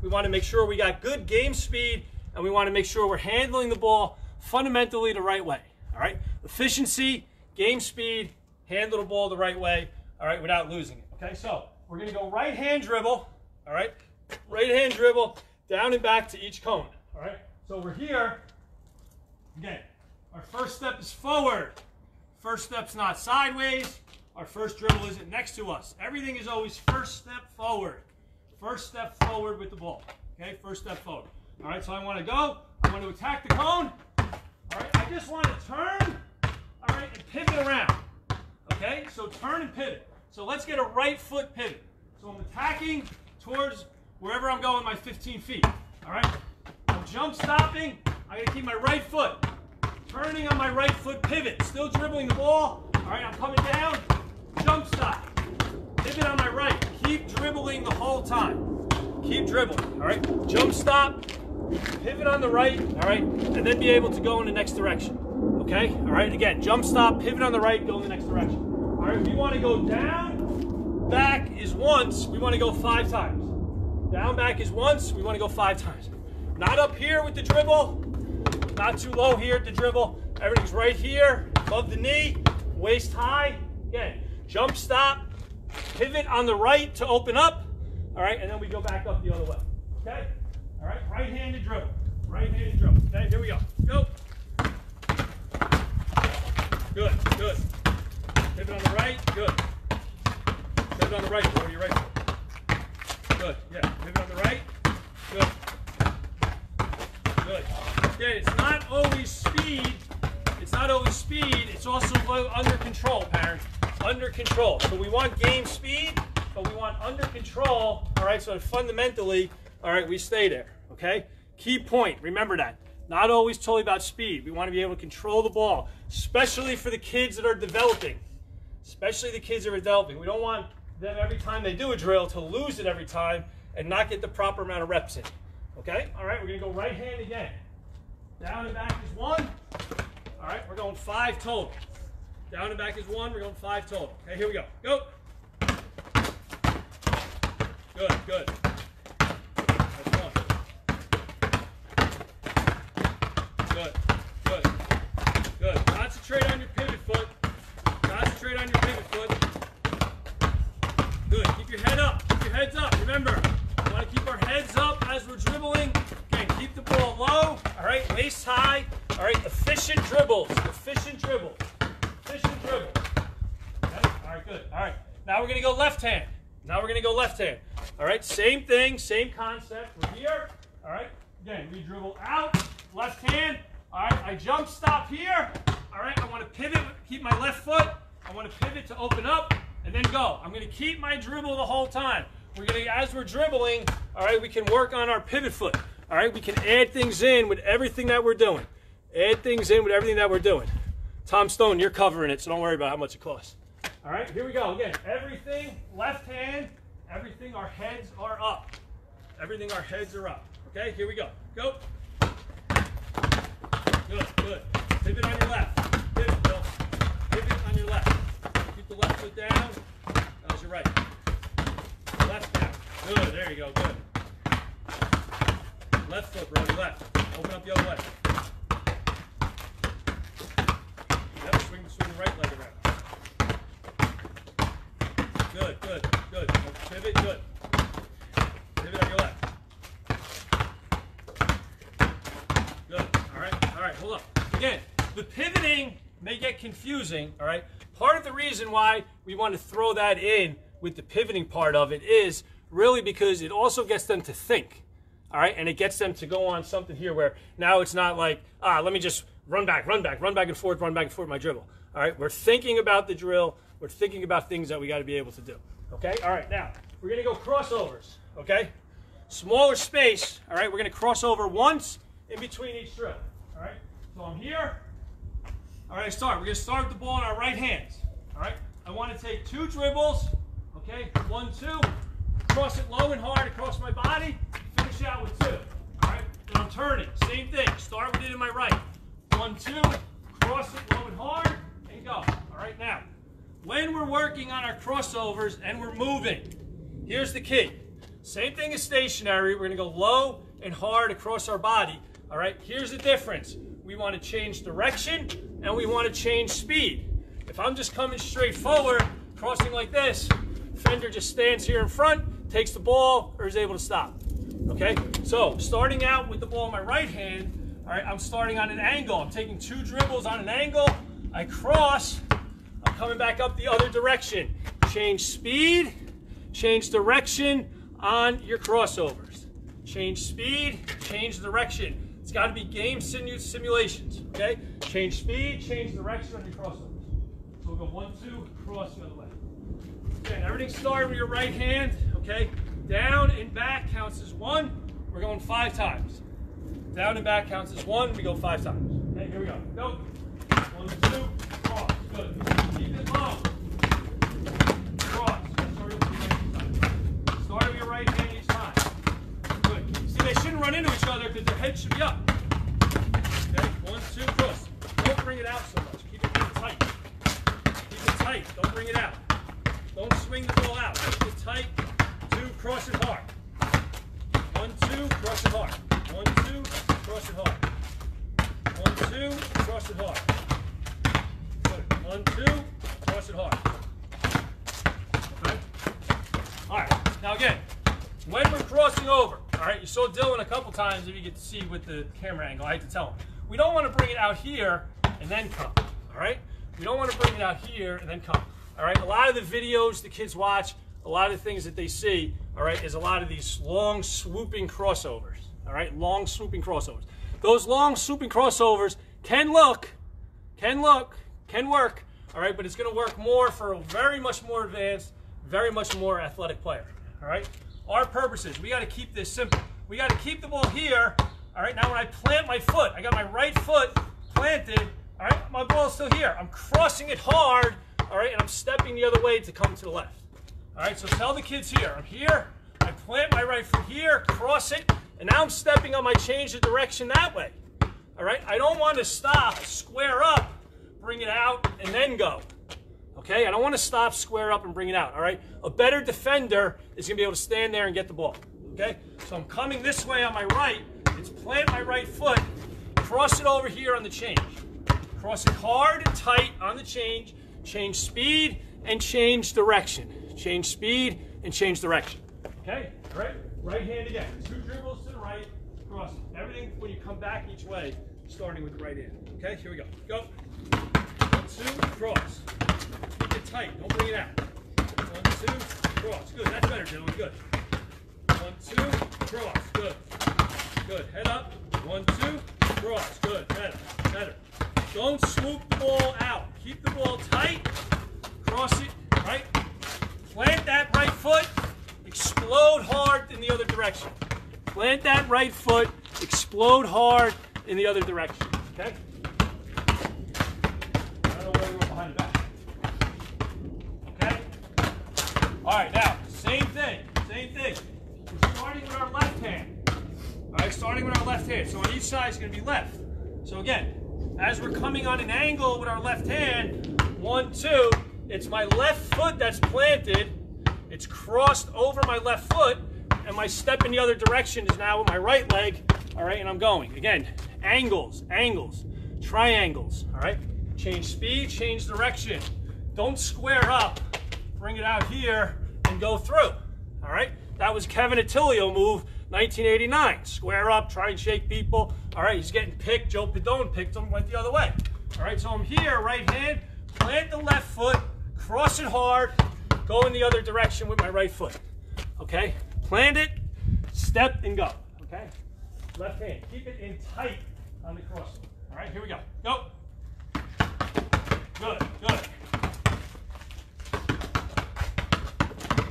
S1: we want to make sure we got good game speed, and we want to make sure we're handling the ball fundamentally the right way, all right? Efficiency, game speed, handle the ball the right way, all right, without losing it. Okay, so we're to go right hand dribble, all right, right hand dribble, down and back to each cone, all right. So we're here, again, our first step is forward. First step's not sideways. Our first dribble isn't next to us. Everything is always first step forward. First step forward with the ball. Okay, first step forward. All right, so I want to go. I want to attack the cone. All right, I just want to turn, all right, and pivot around. Okay, so turn and pivot. So let's get a right foot pivot. So I'm attacking towards wherever I'm going my 15 feet. All right, I'm jump stopping. I gotta keep my right foot. Turning on my right foot pivot. Still dribbling the ball. All right, I'm coming down. Jump stop. Pivot on my right. Keep dribbling the whole time. Keep dribbling. All right, jump stop. Pivot on the right. All right, and then be able to go in the next direction. Okay, all right, again, jump stop, pivot on the right, go in the next direction. All right, we want to go down, back is once, we want to go five times. Down, back is once, we want to go five times. Not up here with the dribble, not too low here at the dribble. Everything's right here, above the knee, waist high. Again, jump stop, pivot on the right to open up, all right, and then we go back up the other way, okay? All right, right-handed dribble, right-handed dribble, okay, here we go, go. Good, good. Pivot on the right, good. Pivot on the right, go to your right foot. Good, yeah, pivot on the right, good. Good. Okay, it's not always speed, it's not always speed, it's also under control, parents under control. So we want game speed, but we want under control, all right, so fundamentally, all right, we stay there, okay? Key point, remember that. Not always totally about speed. We want to be able to control the ball, especially for the kids that are developing, especially the kids that are developing. We don't want them every time they do a drill to lose it every time and not get the proper amount of reps in. Okay? All right, we're going to go right hand again. Down and back is one. All right, we're going five total. Down and back is one. We're going five total. Okay, here we go. Go. Good, good. That's one. Good, good, good. Concentrate on your pivot foot. Concentrate on your pivot foot. Good. Keep your head up. Keep your heads up. Remember, we want to keep our heads up as we're dribbling. Again, keep the ball low. All right, waist high. All right, efficient dribbles. Efficient dribbles dribble. Okay? All right, good. All right. Now we're going to go left hand. Now we're going to go left hand. All right, same thing, same concept. We're here. All right. Again, we dribble out, left hand. All right, I jump stop here. All right, I want to pivot, keep my left foot. I want to pivot to open up and then go. I'm going to keep my dribble the whole time. We're to, as we're dribbling, all right, we can work on our pivot foot. All right, we can add things in with everything that we're doing. Add things in with everything that we're doing. Tom Stone, you're covering it, so don't worry about how much it costs. All right, here we go. Again, everything left hand, everything our heads are up. Everything our heads are up. Okay, here we go. Go. Good, good. Pivot on your left. Pivot, Bill. Pivot on your left. Keep the left foot down. That was your right. Good, there you go, good. Left foot, bro, left. Open up the other way. swing the right leg around. Good, good, good. Pivot, good. Pivot on your left. Good. All right, all right, hold up. Again, the pivoting may get confusing, all right? Part of the reason why we want to throw that in with the pivoting part of it is really because it also gets them to think, all right? And it gets them to go on something here where now it's not like, ah, let me just run back, run back, run back and forth, run back and forth my dribble. All right, we're thinking about the drill. We're thinking about things that we got to be able to do. Okay, all right, now we're going to go crossovers. Okay, smaller space. All right, we're going to cross over once in between each drill. All right, so I'm here. All right, start. We're going to start with the ball in our right hands. All right, I want to take two dribbles. Okay, one, two. Cross it low and hard across my body. Finish out with two. All right, then I'm turning. Same thing. Start with it in my right. One, two. Cross it low and hard go. All right, now, when we're working on our crossovers and we're moving, here's the key. Same thing as stationary. We're to go low and hard across our body. All right, here's the difference. We want to change direction and we want to change speed. If I'm just coming straight forward, crossing like this, Fender just stands here in front, takes the ball, or is able to stop. Okay, so starting out with the ball in my right hand, all right, I'm starting on an angle. I'm taking two dribbles on an angle. I cross, I'm coming back up the other direction. Change speed, change direction on your crossovers. Change speed, change direction. It's got to be game simu simulations, okay? Change speed, change direction on your crossovers. So we'll go one, two, cross the other way. Again, everything started with your right hand, okay? Down and back counts as one. We're going five times. Down and back counts as one. We go five times. Okay, here we go. Go. One, two, cross. Good. Keep it low. Cross. Start with your right hand each time. Good. See, they shouldn't run into each other because their heads should be up. Okay, one, two, cross. Don't bring it out so much. Keep it tight. Keep it tight. Don't bring it out. Don't swing the ball out. Keep it tight. Cross it hard. One, two, cross it hard. One, two, cross it hard. One, two, cross it hard. One, two, cross it hard. Okay? Now again, when we're crossing over, all right, you saw Dylan a couple times if you get to see with the camera angle, I had to tell him. We don't want to bring it out here and then come, all right? We don't want to bring it out here and then come, all right? A lot of the videos the kids watch, a lot of the things that they see, all right, is a lot of these long swooping crossovers, all right? Long swooping crossovers. Those long swooping crossovers can look, can look, can work, all right, but it's going to work more for a very much more advanced, very much more athletic player, all right? Our purposes, we got to keep this simple. We got to keep the ball here, all right? Now when I plant my foot, I got my right foot planted, all right? My ball is still here. I'm crossing it hard, all right? And I'm stepping the other way to come to the left. All right, so tell the kids here, I'm here, I plant my right foot here, cross it, and now I'm stepping on my change of direction that way. All right, I don't want to stop, square up, bring it out, and then go. Okay, I don't want to stop, square up, and bring it out. All right, a better defender is going to be able to stand there and get the ball. Okay, so I'm coming this way on my right, it's plant my right foot, cross it over here on the change. Cross it hard and tight on the change, change speed and change direction. Change speed and change direction. Okay, all right, right hand again. Two dribbles to the right, cross everything when you come back each way, starting with the right hand. Okay, here we go. Go. One, two, cross. Keep it tight, don't bring it out. One, two, cross. Good, that's better, Dylan, good. One, two, cross, good. Good, head up. One, two, cross, good, better, better. Don't swoop the ball out. Keep the ball tight, cross it, right? Plant that right foot, explode hard in the other direction. Plant that right foot, explode hard in the other direction, okay? Okay? All right, now, same thing, same thing. We're starting with our left hand. All right, starting with our left hand. So on each side is going to be left. So again, as we're coming on an angle with our left hand, one, two, it's my left foot that's planted. It's crossed over my left foot, and my step in the other direction is now with my right leg. All right, and I'm going. Again, angles, angles, triangles. All right, change speed, change direction. Don't square up. Bring it out here and go through. All right, that was Kevin Attilio move 1989. Square up, try and shake people. All right, he's getting picked. Joe Padone picked him, went the other way. All right, so I'm here, right hand, plant the left foot, cross it hard, go in the other direction with my right foot. Okay, plant it, step and go. Okay, left hand, keep it in tight on the cross. All right, here we go. Go. Good, good.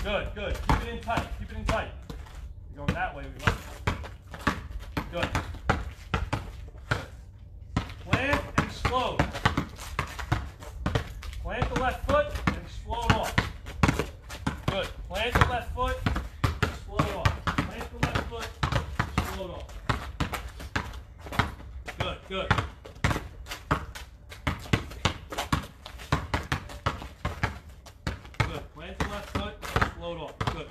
S1: Good, good. Keep it in tight. Keep it in tight. You're going that way, we want. Good. Plant and explode. Plant the left foot. Plant the left foot, explode off. Plant the left foot, explode off. Good, good. Good. Plant the left foot, explode off. Good.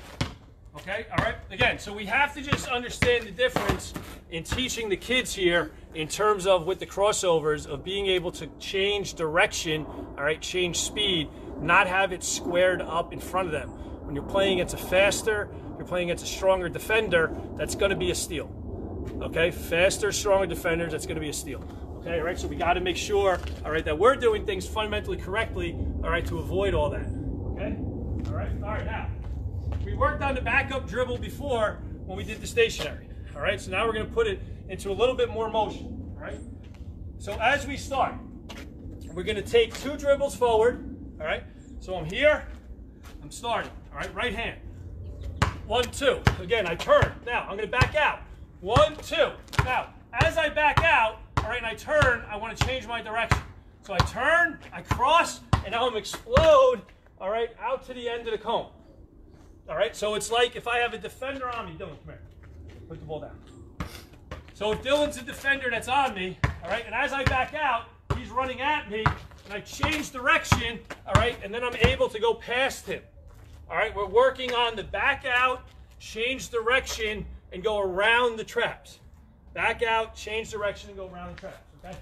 S1: Okay, all right. Again, so we have to just understand the difference in teaching the kids here in terms of with the crossovers of being able to change direction, all right, change speed, not have it squared up in front of them. When you're playing against a faster, you're playing against a stronger defender, that's going to be a steal. Okay, faster, stronger defenders, that's going to be a steal. Okay, all right, so we got to make sure, all right, that we're doing things fundamentally correctly, all right, to avoid all that. Okay, all right, all right, now we worked on the backup dribble before when we did the stationary. All right, so now we're going to put it into a little bit more motion. All right, so as we start, we're going to take two dribbles forward. All right, so I'm here, I'm starting. All right, right hand. One, two. Again, I turn. Now I'm going to back out. One, two. Now, as I back out, all right, and I turn, I want to change my direction. So I turn, I cross, and now I'm explode, all right, out to the end of the cone. All right, so it's like if I have a defender on me, Dylan, come here. Put the ball down. So if Dylan's a defender that's on me, all right, and as I back out, he's running at me, and I change direction, all right, and then I'm able to go past him. All right, we're working on the back out, change direction, and go around the traps. Back out, change direction, and go around the traps, okay?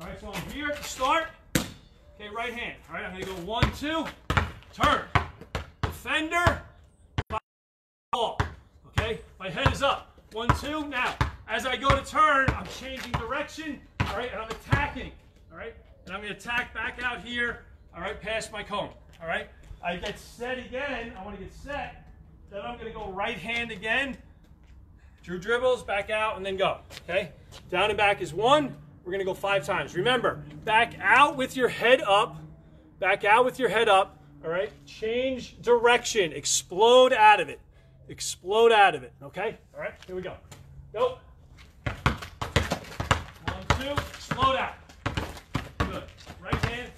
S1: All right, so I'm here to start. Okay, right hand. All right, I'm to go one, two, turn defender, ball, okay? My head is up. One, two. Now, as I go to turn, I'm changing direction, all right, and I'm attacking, all right? And I'm to attack back out here, all right, past my cone, all right? I get set again. I want to get set. Then I'm going to go right hand again. Drew dribbles, back out, and then go, okay? Down and back is one. We're going to go five times. Remember, back out with your head up. Back out with your head up, all right? Change direction. Explode out of it. Explode out of it, okay? All right, here we go. Go. One, two, explode out. Good. Right hand.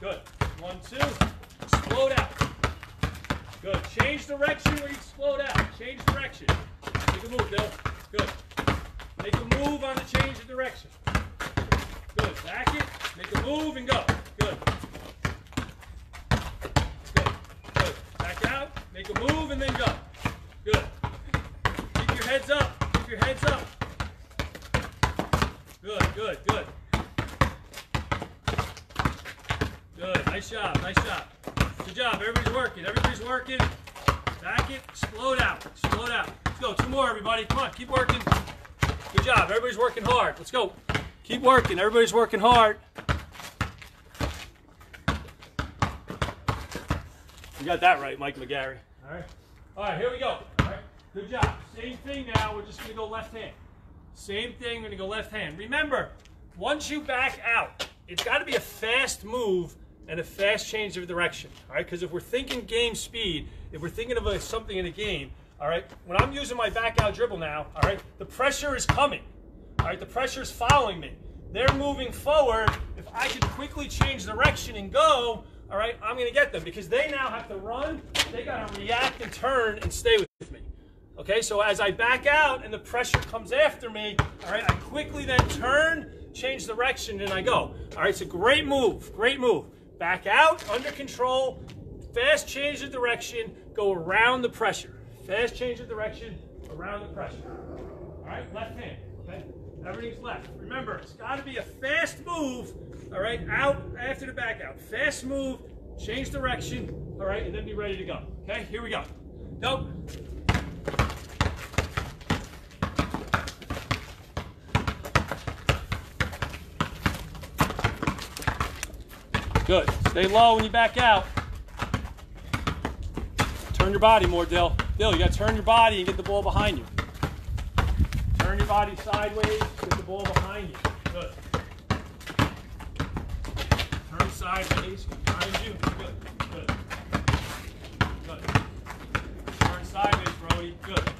S1: Good. One, two, explode out. Good. Change direction where you explode out. Change direction. Make a move, Bill. Good. Make a move on the change of direction. Good. Back it. Make a move and go. Good. Good. Good. Back out. Make a move and then go. Good. Keep your heads up. Keep your heads up. Good, good, good. Good. Nice job. Nice job. Good job. Everybody's working. Everybody's working. Back it. Explode out. Explode out. Let's go. Two more, everybody. Come on. Keep working. Good job. Everybody's working hard. Let's go. Keep working. Everybody's working hard. You got that right, Mike McGarry. All right. All right, here we go. All right. Good job. Same thing now. We're just to go left hand. Same thing. We're to go left hand. Remember, once you back out, it's got to be a fast move and a fast change of direction. All right. Because if we're thinking game speed, if we're thinking of a, something in a game, all right, when I'm using my back out dribble now, all right, the pressure is coming. All right, the pressure is following me. They're moving forward. If I can quickly change direction and go, all right, I'm going to get them because they now have to run. They got to react and turn and stay with me. Okay, so as I back out and the pressure comes after me, all right, I quickly then turn, change direction, and I go. All right, it's a great move, great move. Back out, under control, fast change of direction, go around the pressure. Fast change of direction, around the pressure. All right, left hand, okay? Everything's left. Remember, it's got to be a fast move, all right, out after the back out. Fast move, change direction, all right, and then be ready to go. Okay, here we go. Go. Good. Stay low when you back out. Turn your body more, Dill. Dill, you got to turn your body and get the ball behind you. Turn your body sideways, get the ball behind you. Good. Turn sideways, behind you. Good. Good. Good. Turn sideways, Brody. Good.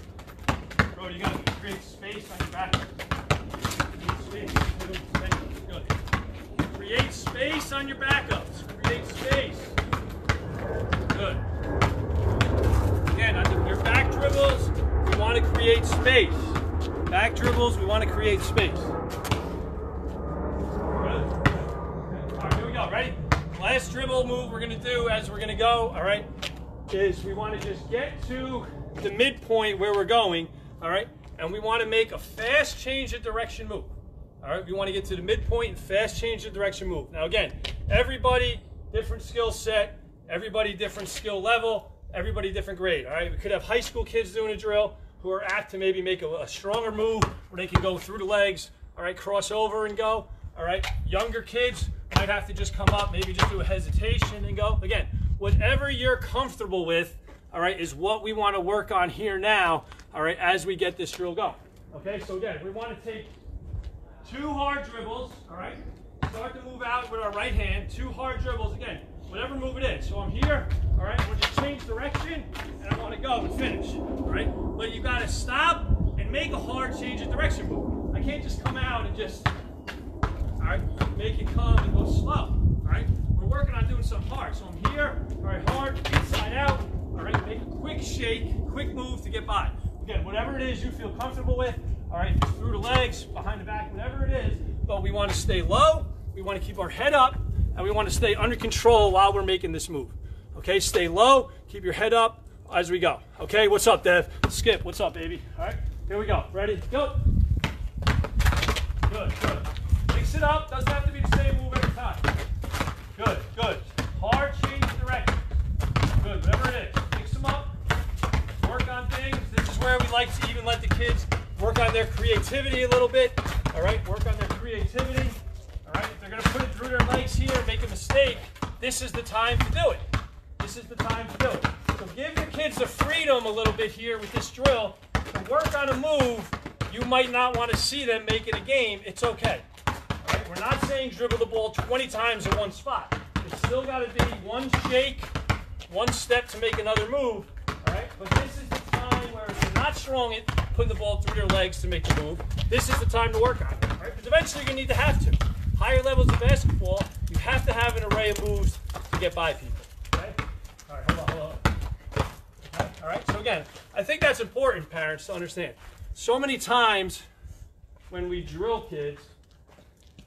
S1: Brody, you got to create space on your back. Create space. Create space on your backups. Create space. Good. Again, on your back dribbles, we want to create space. Back dribbles, we want to create space. Last dribble move we're going to do as we're going to go, all right, is we want to just get to the midpoint where we're going, all right, and we want to make a fast change of direction move. All right, we want to get to the midpoint and fast change of direction move. Now again, everybody different skill set, everybody different skill level, everybody different grade. All right, we could have high school kids doing a drill who are apt to maybe make a, a stronger move where they can go through the legs, all right, cross over and go. All right, younger kids might have to just come up, maybe just do a hesitation and go. Again, whatever you're comfortable with, all right, is what we want to work on here now, all right, as we get this drill going. Okay, so again, we want to take two hard dribbles, all right? Start to move out with our right hand, two hard dribbles, again, whatever move it is. So I'm here, all right, I want to change direction, and I want to go and finish, all right? But you got to stop and make a hard change of direction move. I can't just come out and just, all right, make it come and go slow, all right? We're working on doing something hard. So I'm here, all right, hard, inside out, all right, make a quick shake, quick move to get by. Again, whatever it is you feel comfortable with, all right, through the legs, behind the back, whatever it is, but we want to stay low, we want to keep our head up, and we want to stay under control while we're making this move. Okay, stay low, keep your head up as we go. Okay, what's up, Dev? Skip, what's up, baby? All right, here we go. Ready? Go. Good, good. Mix it up, doesn't have to be the same move every time. Good, good. Hard change direction. Good, whatever it is. Mix them up, work on things. Creativity a little bit. All right, work on their creativity. All right, if they're going to put it through their legs here, make a mistake, this is the time to do it. This is the time to do it. So give your kids the freedom a little bit here with this drill to work on a move you might not want to see them make it a game. It's okay. All right, we're not saying dribble the ball 20 times in one spot. It's still got to be one shake, one step to make another move. All right, but this is the time where if you're not strong putting the ball through their legs to make the move, this is the time to work on it. Right? Because eventually you're going to need to have to. Higher levels of basketball, you have to have an array of moves to get by people. Okay? All right, hold on, hold on. All right, so again, I think that's important, parents, to understand. So many times when we drill kids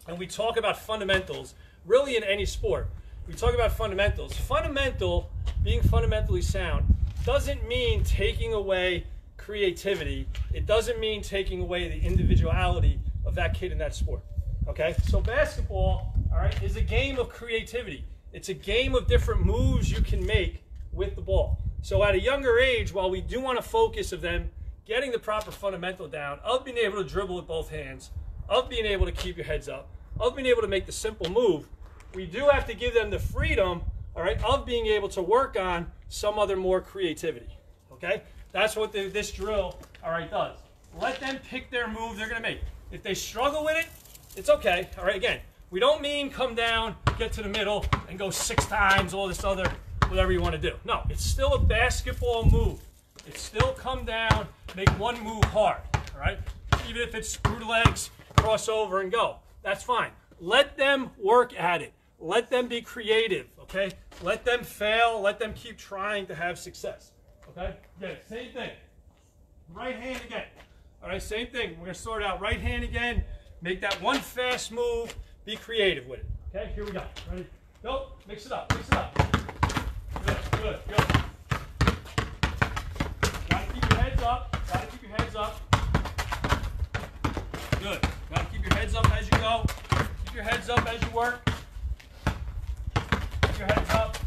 S1: and we talk about fundamentals, really in any sport, we talk about fundamentals. Fundamental, being fundamentally sound, doesn't mean taking away creativity. It doesn't mean taking away the individuality of that kid in that sport. Okay? So basketball, all right, is a game of creativity. It's a game of different moves you can make with the ball. So at a younger age, while we do want to focus of them getting the proper fundamental down, of being able to dribble with both hands, of being able to keep your heads up, of being able to make the simple move, we do have to give them the freedom, all right, of being able to work on some other more creativity. Okay? That's what the, this drill, all right, does. Let them pick their move they're to make. If they struggle with it, it's okay. All right, again, we don't mean come down, get to the middle, and go six times, all this other, whatever you want to do. No, it's still a basketball move. It's still come down, make one move hard, all right? Even if it's through the legs, cross over and go. That's fine. Let them work at it. Let them be creative, okay? Let them fail. Let them keep trying to have success, okay? Again, same thing. Right hand again. All right, same thing. We're going to start out right hand again. Make that one fast move. Be creative with it. Okay, here we go. Ready? Go. Mix it up. Mix it up. Good, good, good. Gotta keep your heads up. Gotta keep your heads up. Good. Gotta keep your heads up as you go. Keep your heads up as you work. Keep your heads up.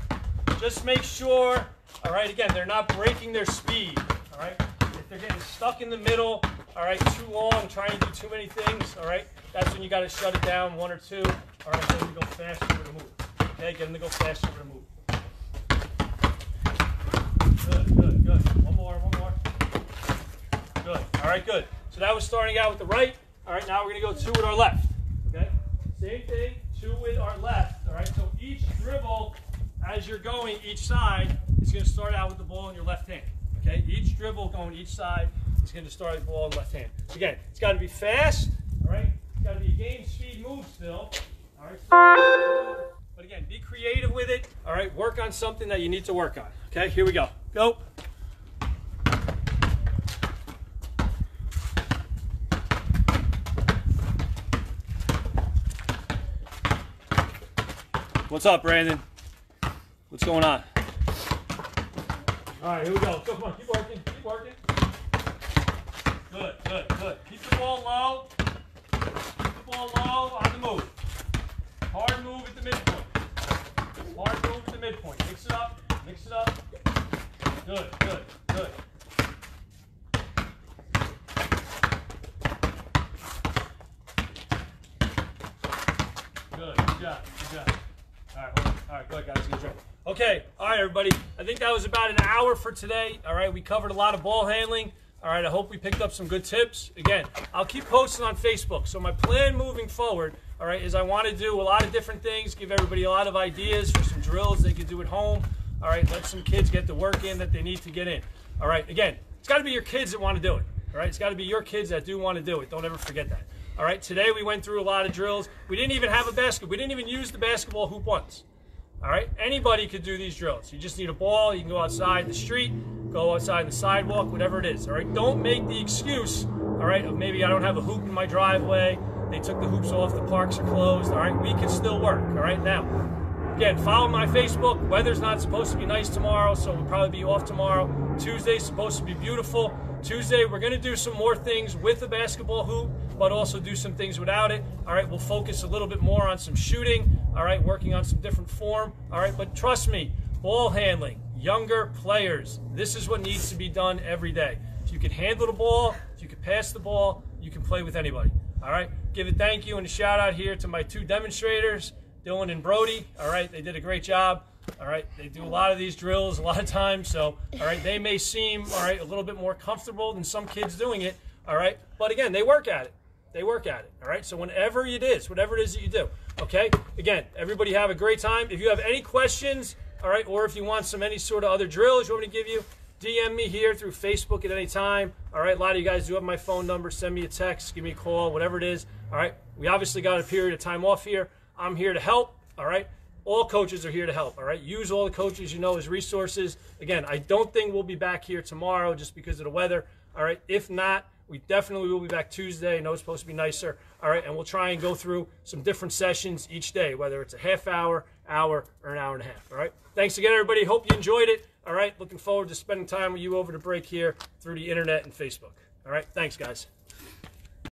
S1: Just make sure, all right, again, they're not breaking their speed. All right? If they're getting stuck in the middle, all right, too long, trying to do too many things, all right, that's when you got to shut it down, one or two, all right, then you go faster with move. Okay, get them to go faster with the move. Good, good, good. One more, one more. Good. All right, good. So that was starting out with the right. All right, now we're going to go two with our left. Okay? Same thing, two with our left. All right, so each dribble, as you're going each side, is going to start out with the ball in your left hand. Okay? Each dribble going each side is going to start with the ball in the left hand. So again, it's got to be fast. All right? It's got to be a game speed move still. All right? But again, be creative with it. All right? Work on something that you need to work on. Okay? Here we go. Go. What's up, Brandon? What's going on? All right, here we go. Come on, keep working, keep working. Good, good, good. Keep the ball low. Keep the ball low on the move. Hard move at the midpoint. Hard move at the midpoint. Mix it up, mix it up. Good, good, good. Good, good job, good job. All right, hold on. all right, go ahead, guys. Good job. Okay, all right, everybody. I think that was about an hour for today. All right, we covered a lot of ball handling. All right, I hope we picked up some good tips. Again, I'll keep posting on Facebook. So my plan moving forward, all right, is I want to do a lot of different things, give everybody a lot of ideas for some drills they can do at home. All right, let some kids get the work in that they need to get in. All right, again, it's got to be your kids that want to do it. All right, it's got to be your kids that do want to do it. Don't ever forget that. All right, today we went through a lot of drills. We didn't even have a basket. We didn't even use the basketball hoop once. All right, anybody could do these drills. You just need a ball. You can go outside the street, go outside the sidewalk, whatever it is. All right, don't make the excuse. All right, of maybe I don't have a hoop in my driveway. They took the hoops off. The parks are closed. All right, we can still work. All right, now again, follow my Facebook. Weather's not supposed to be nice tomorrow, so we'll probably be off tomorrow. Tuesday's supposed to be beautiful. Tuesday, we're going to do some more things with the basketball hoop, but also do some things without it. All right, we'll focus a little bit more on some shooting. All right, working on some different form. All right, but trust me, ball handling, younger players, this is what needs to be done every day. If you can handle the ball, if you can pass the ball, you can play with anybody. All right. Give a thank you and a shout out here to my two demonstrators, Dylan and Brody. All right. They did a great job. All right. They do a lot of these drills a lot of times. So, all right. They may seem, all right, a little bit more comfortable than some kids doing it. All right. But again, they work at it. They work at it. All right. So, whenever it is, whatever it is that you do, okay. Again, everybody have a great time. If you have any questions, all right, or if you want some any sort of other drills you want me to give you, DM me here through Facebook at any time. All right, a lot of you guys do have my phone number. Send me a text, give me a call, whatever it is. All right, we obviously got a period of time off here. I'm here to help. All right, all coaches are here to help. All right, use all the coaches you know as resources. Again, I don't think we'll be back here tomorrow just because of the weather. All right, if not, we definitely will be back Tuesday. I know it's supposed to be nicer. All right, and we'll try and go through some different sessions each day, whether it's a half hour, hour, or an hour and a half. All right, thanks again, everybody. Hope you enjoyed it. All right, looking forward to spending time with you over the break here through the internet and Facebook. All right, thanks, guys.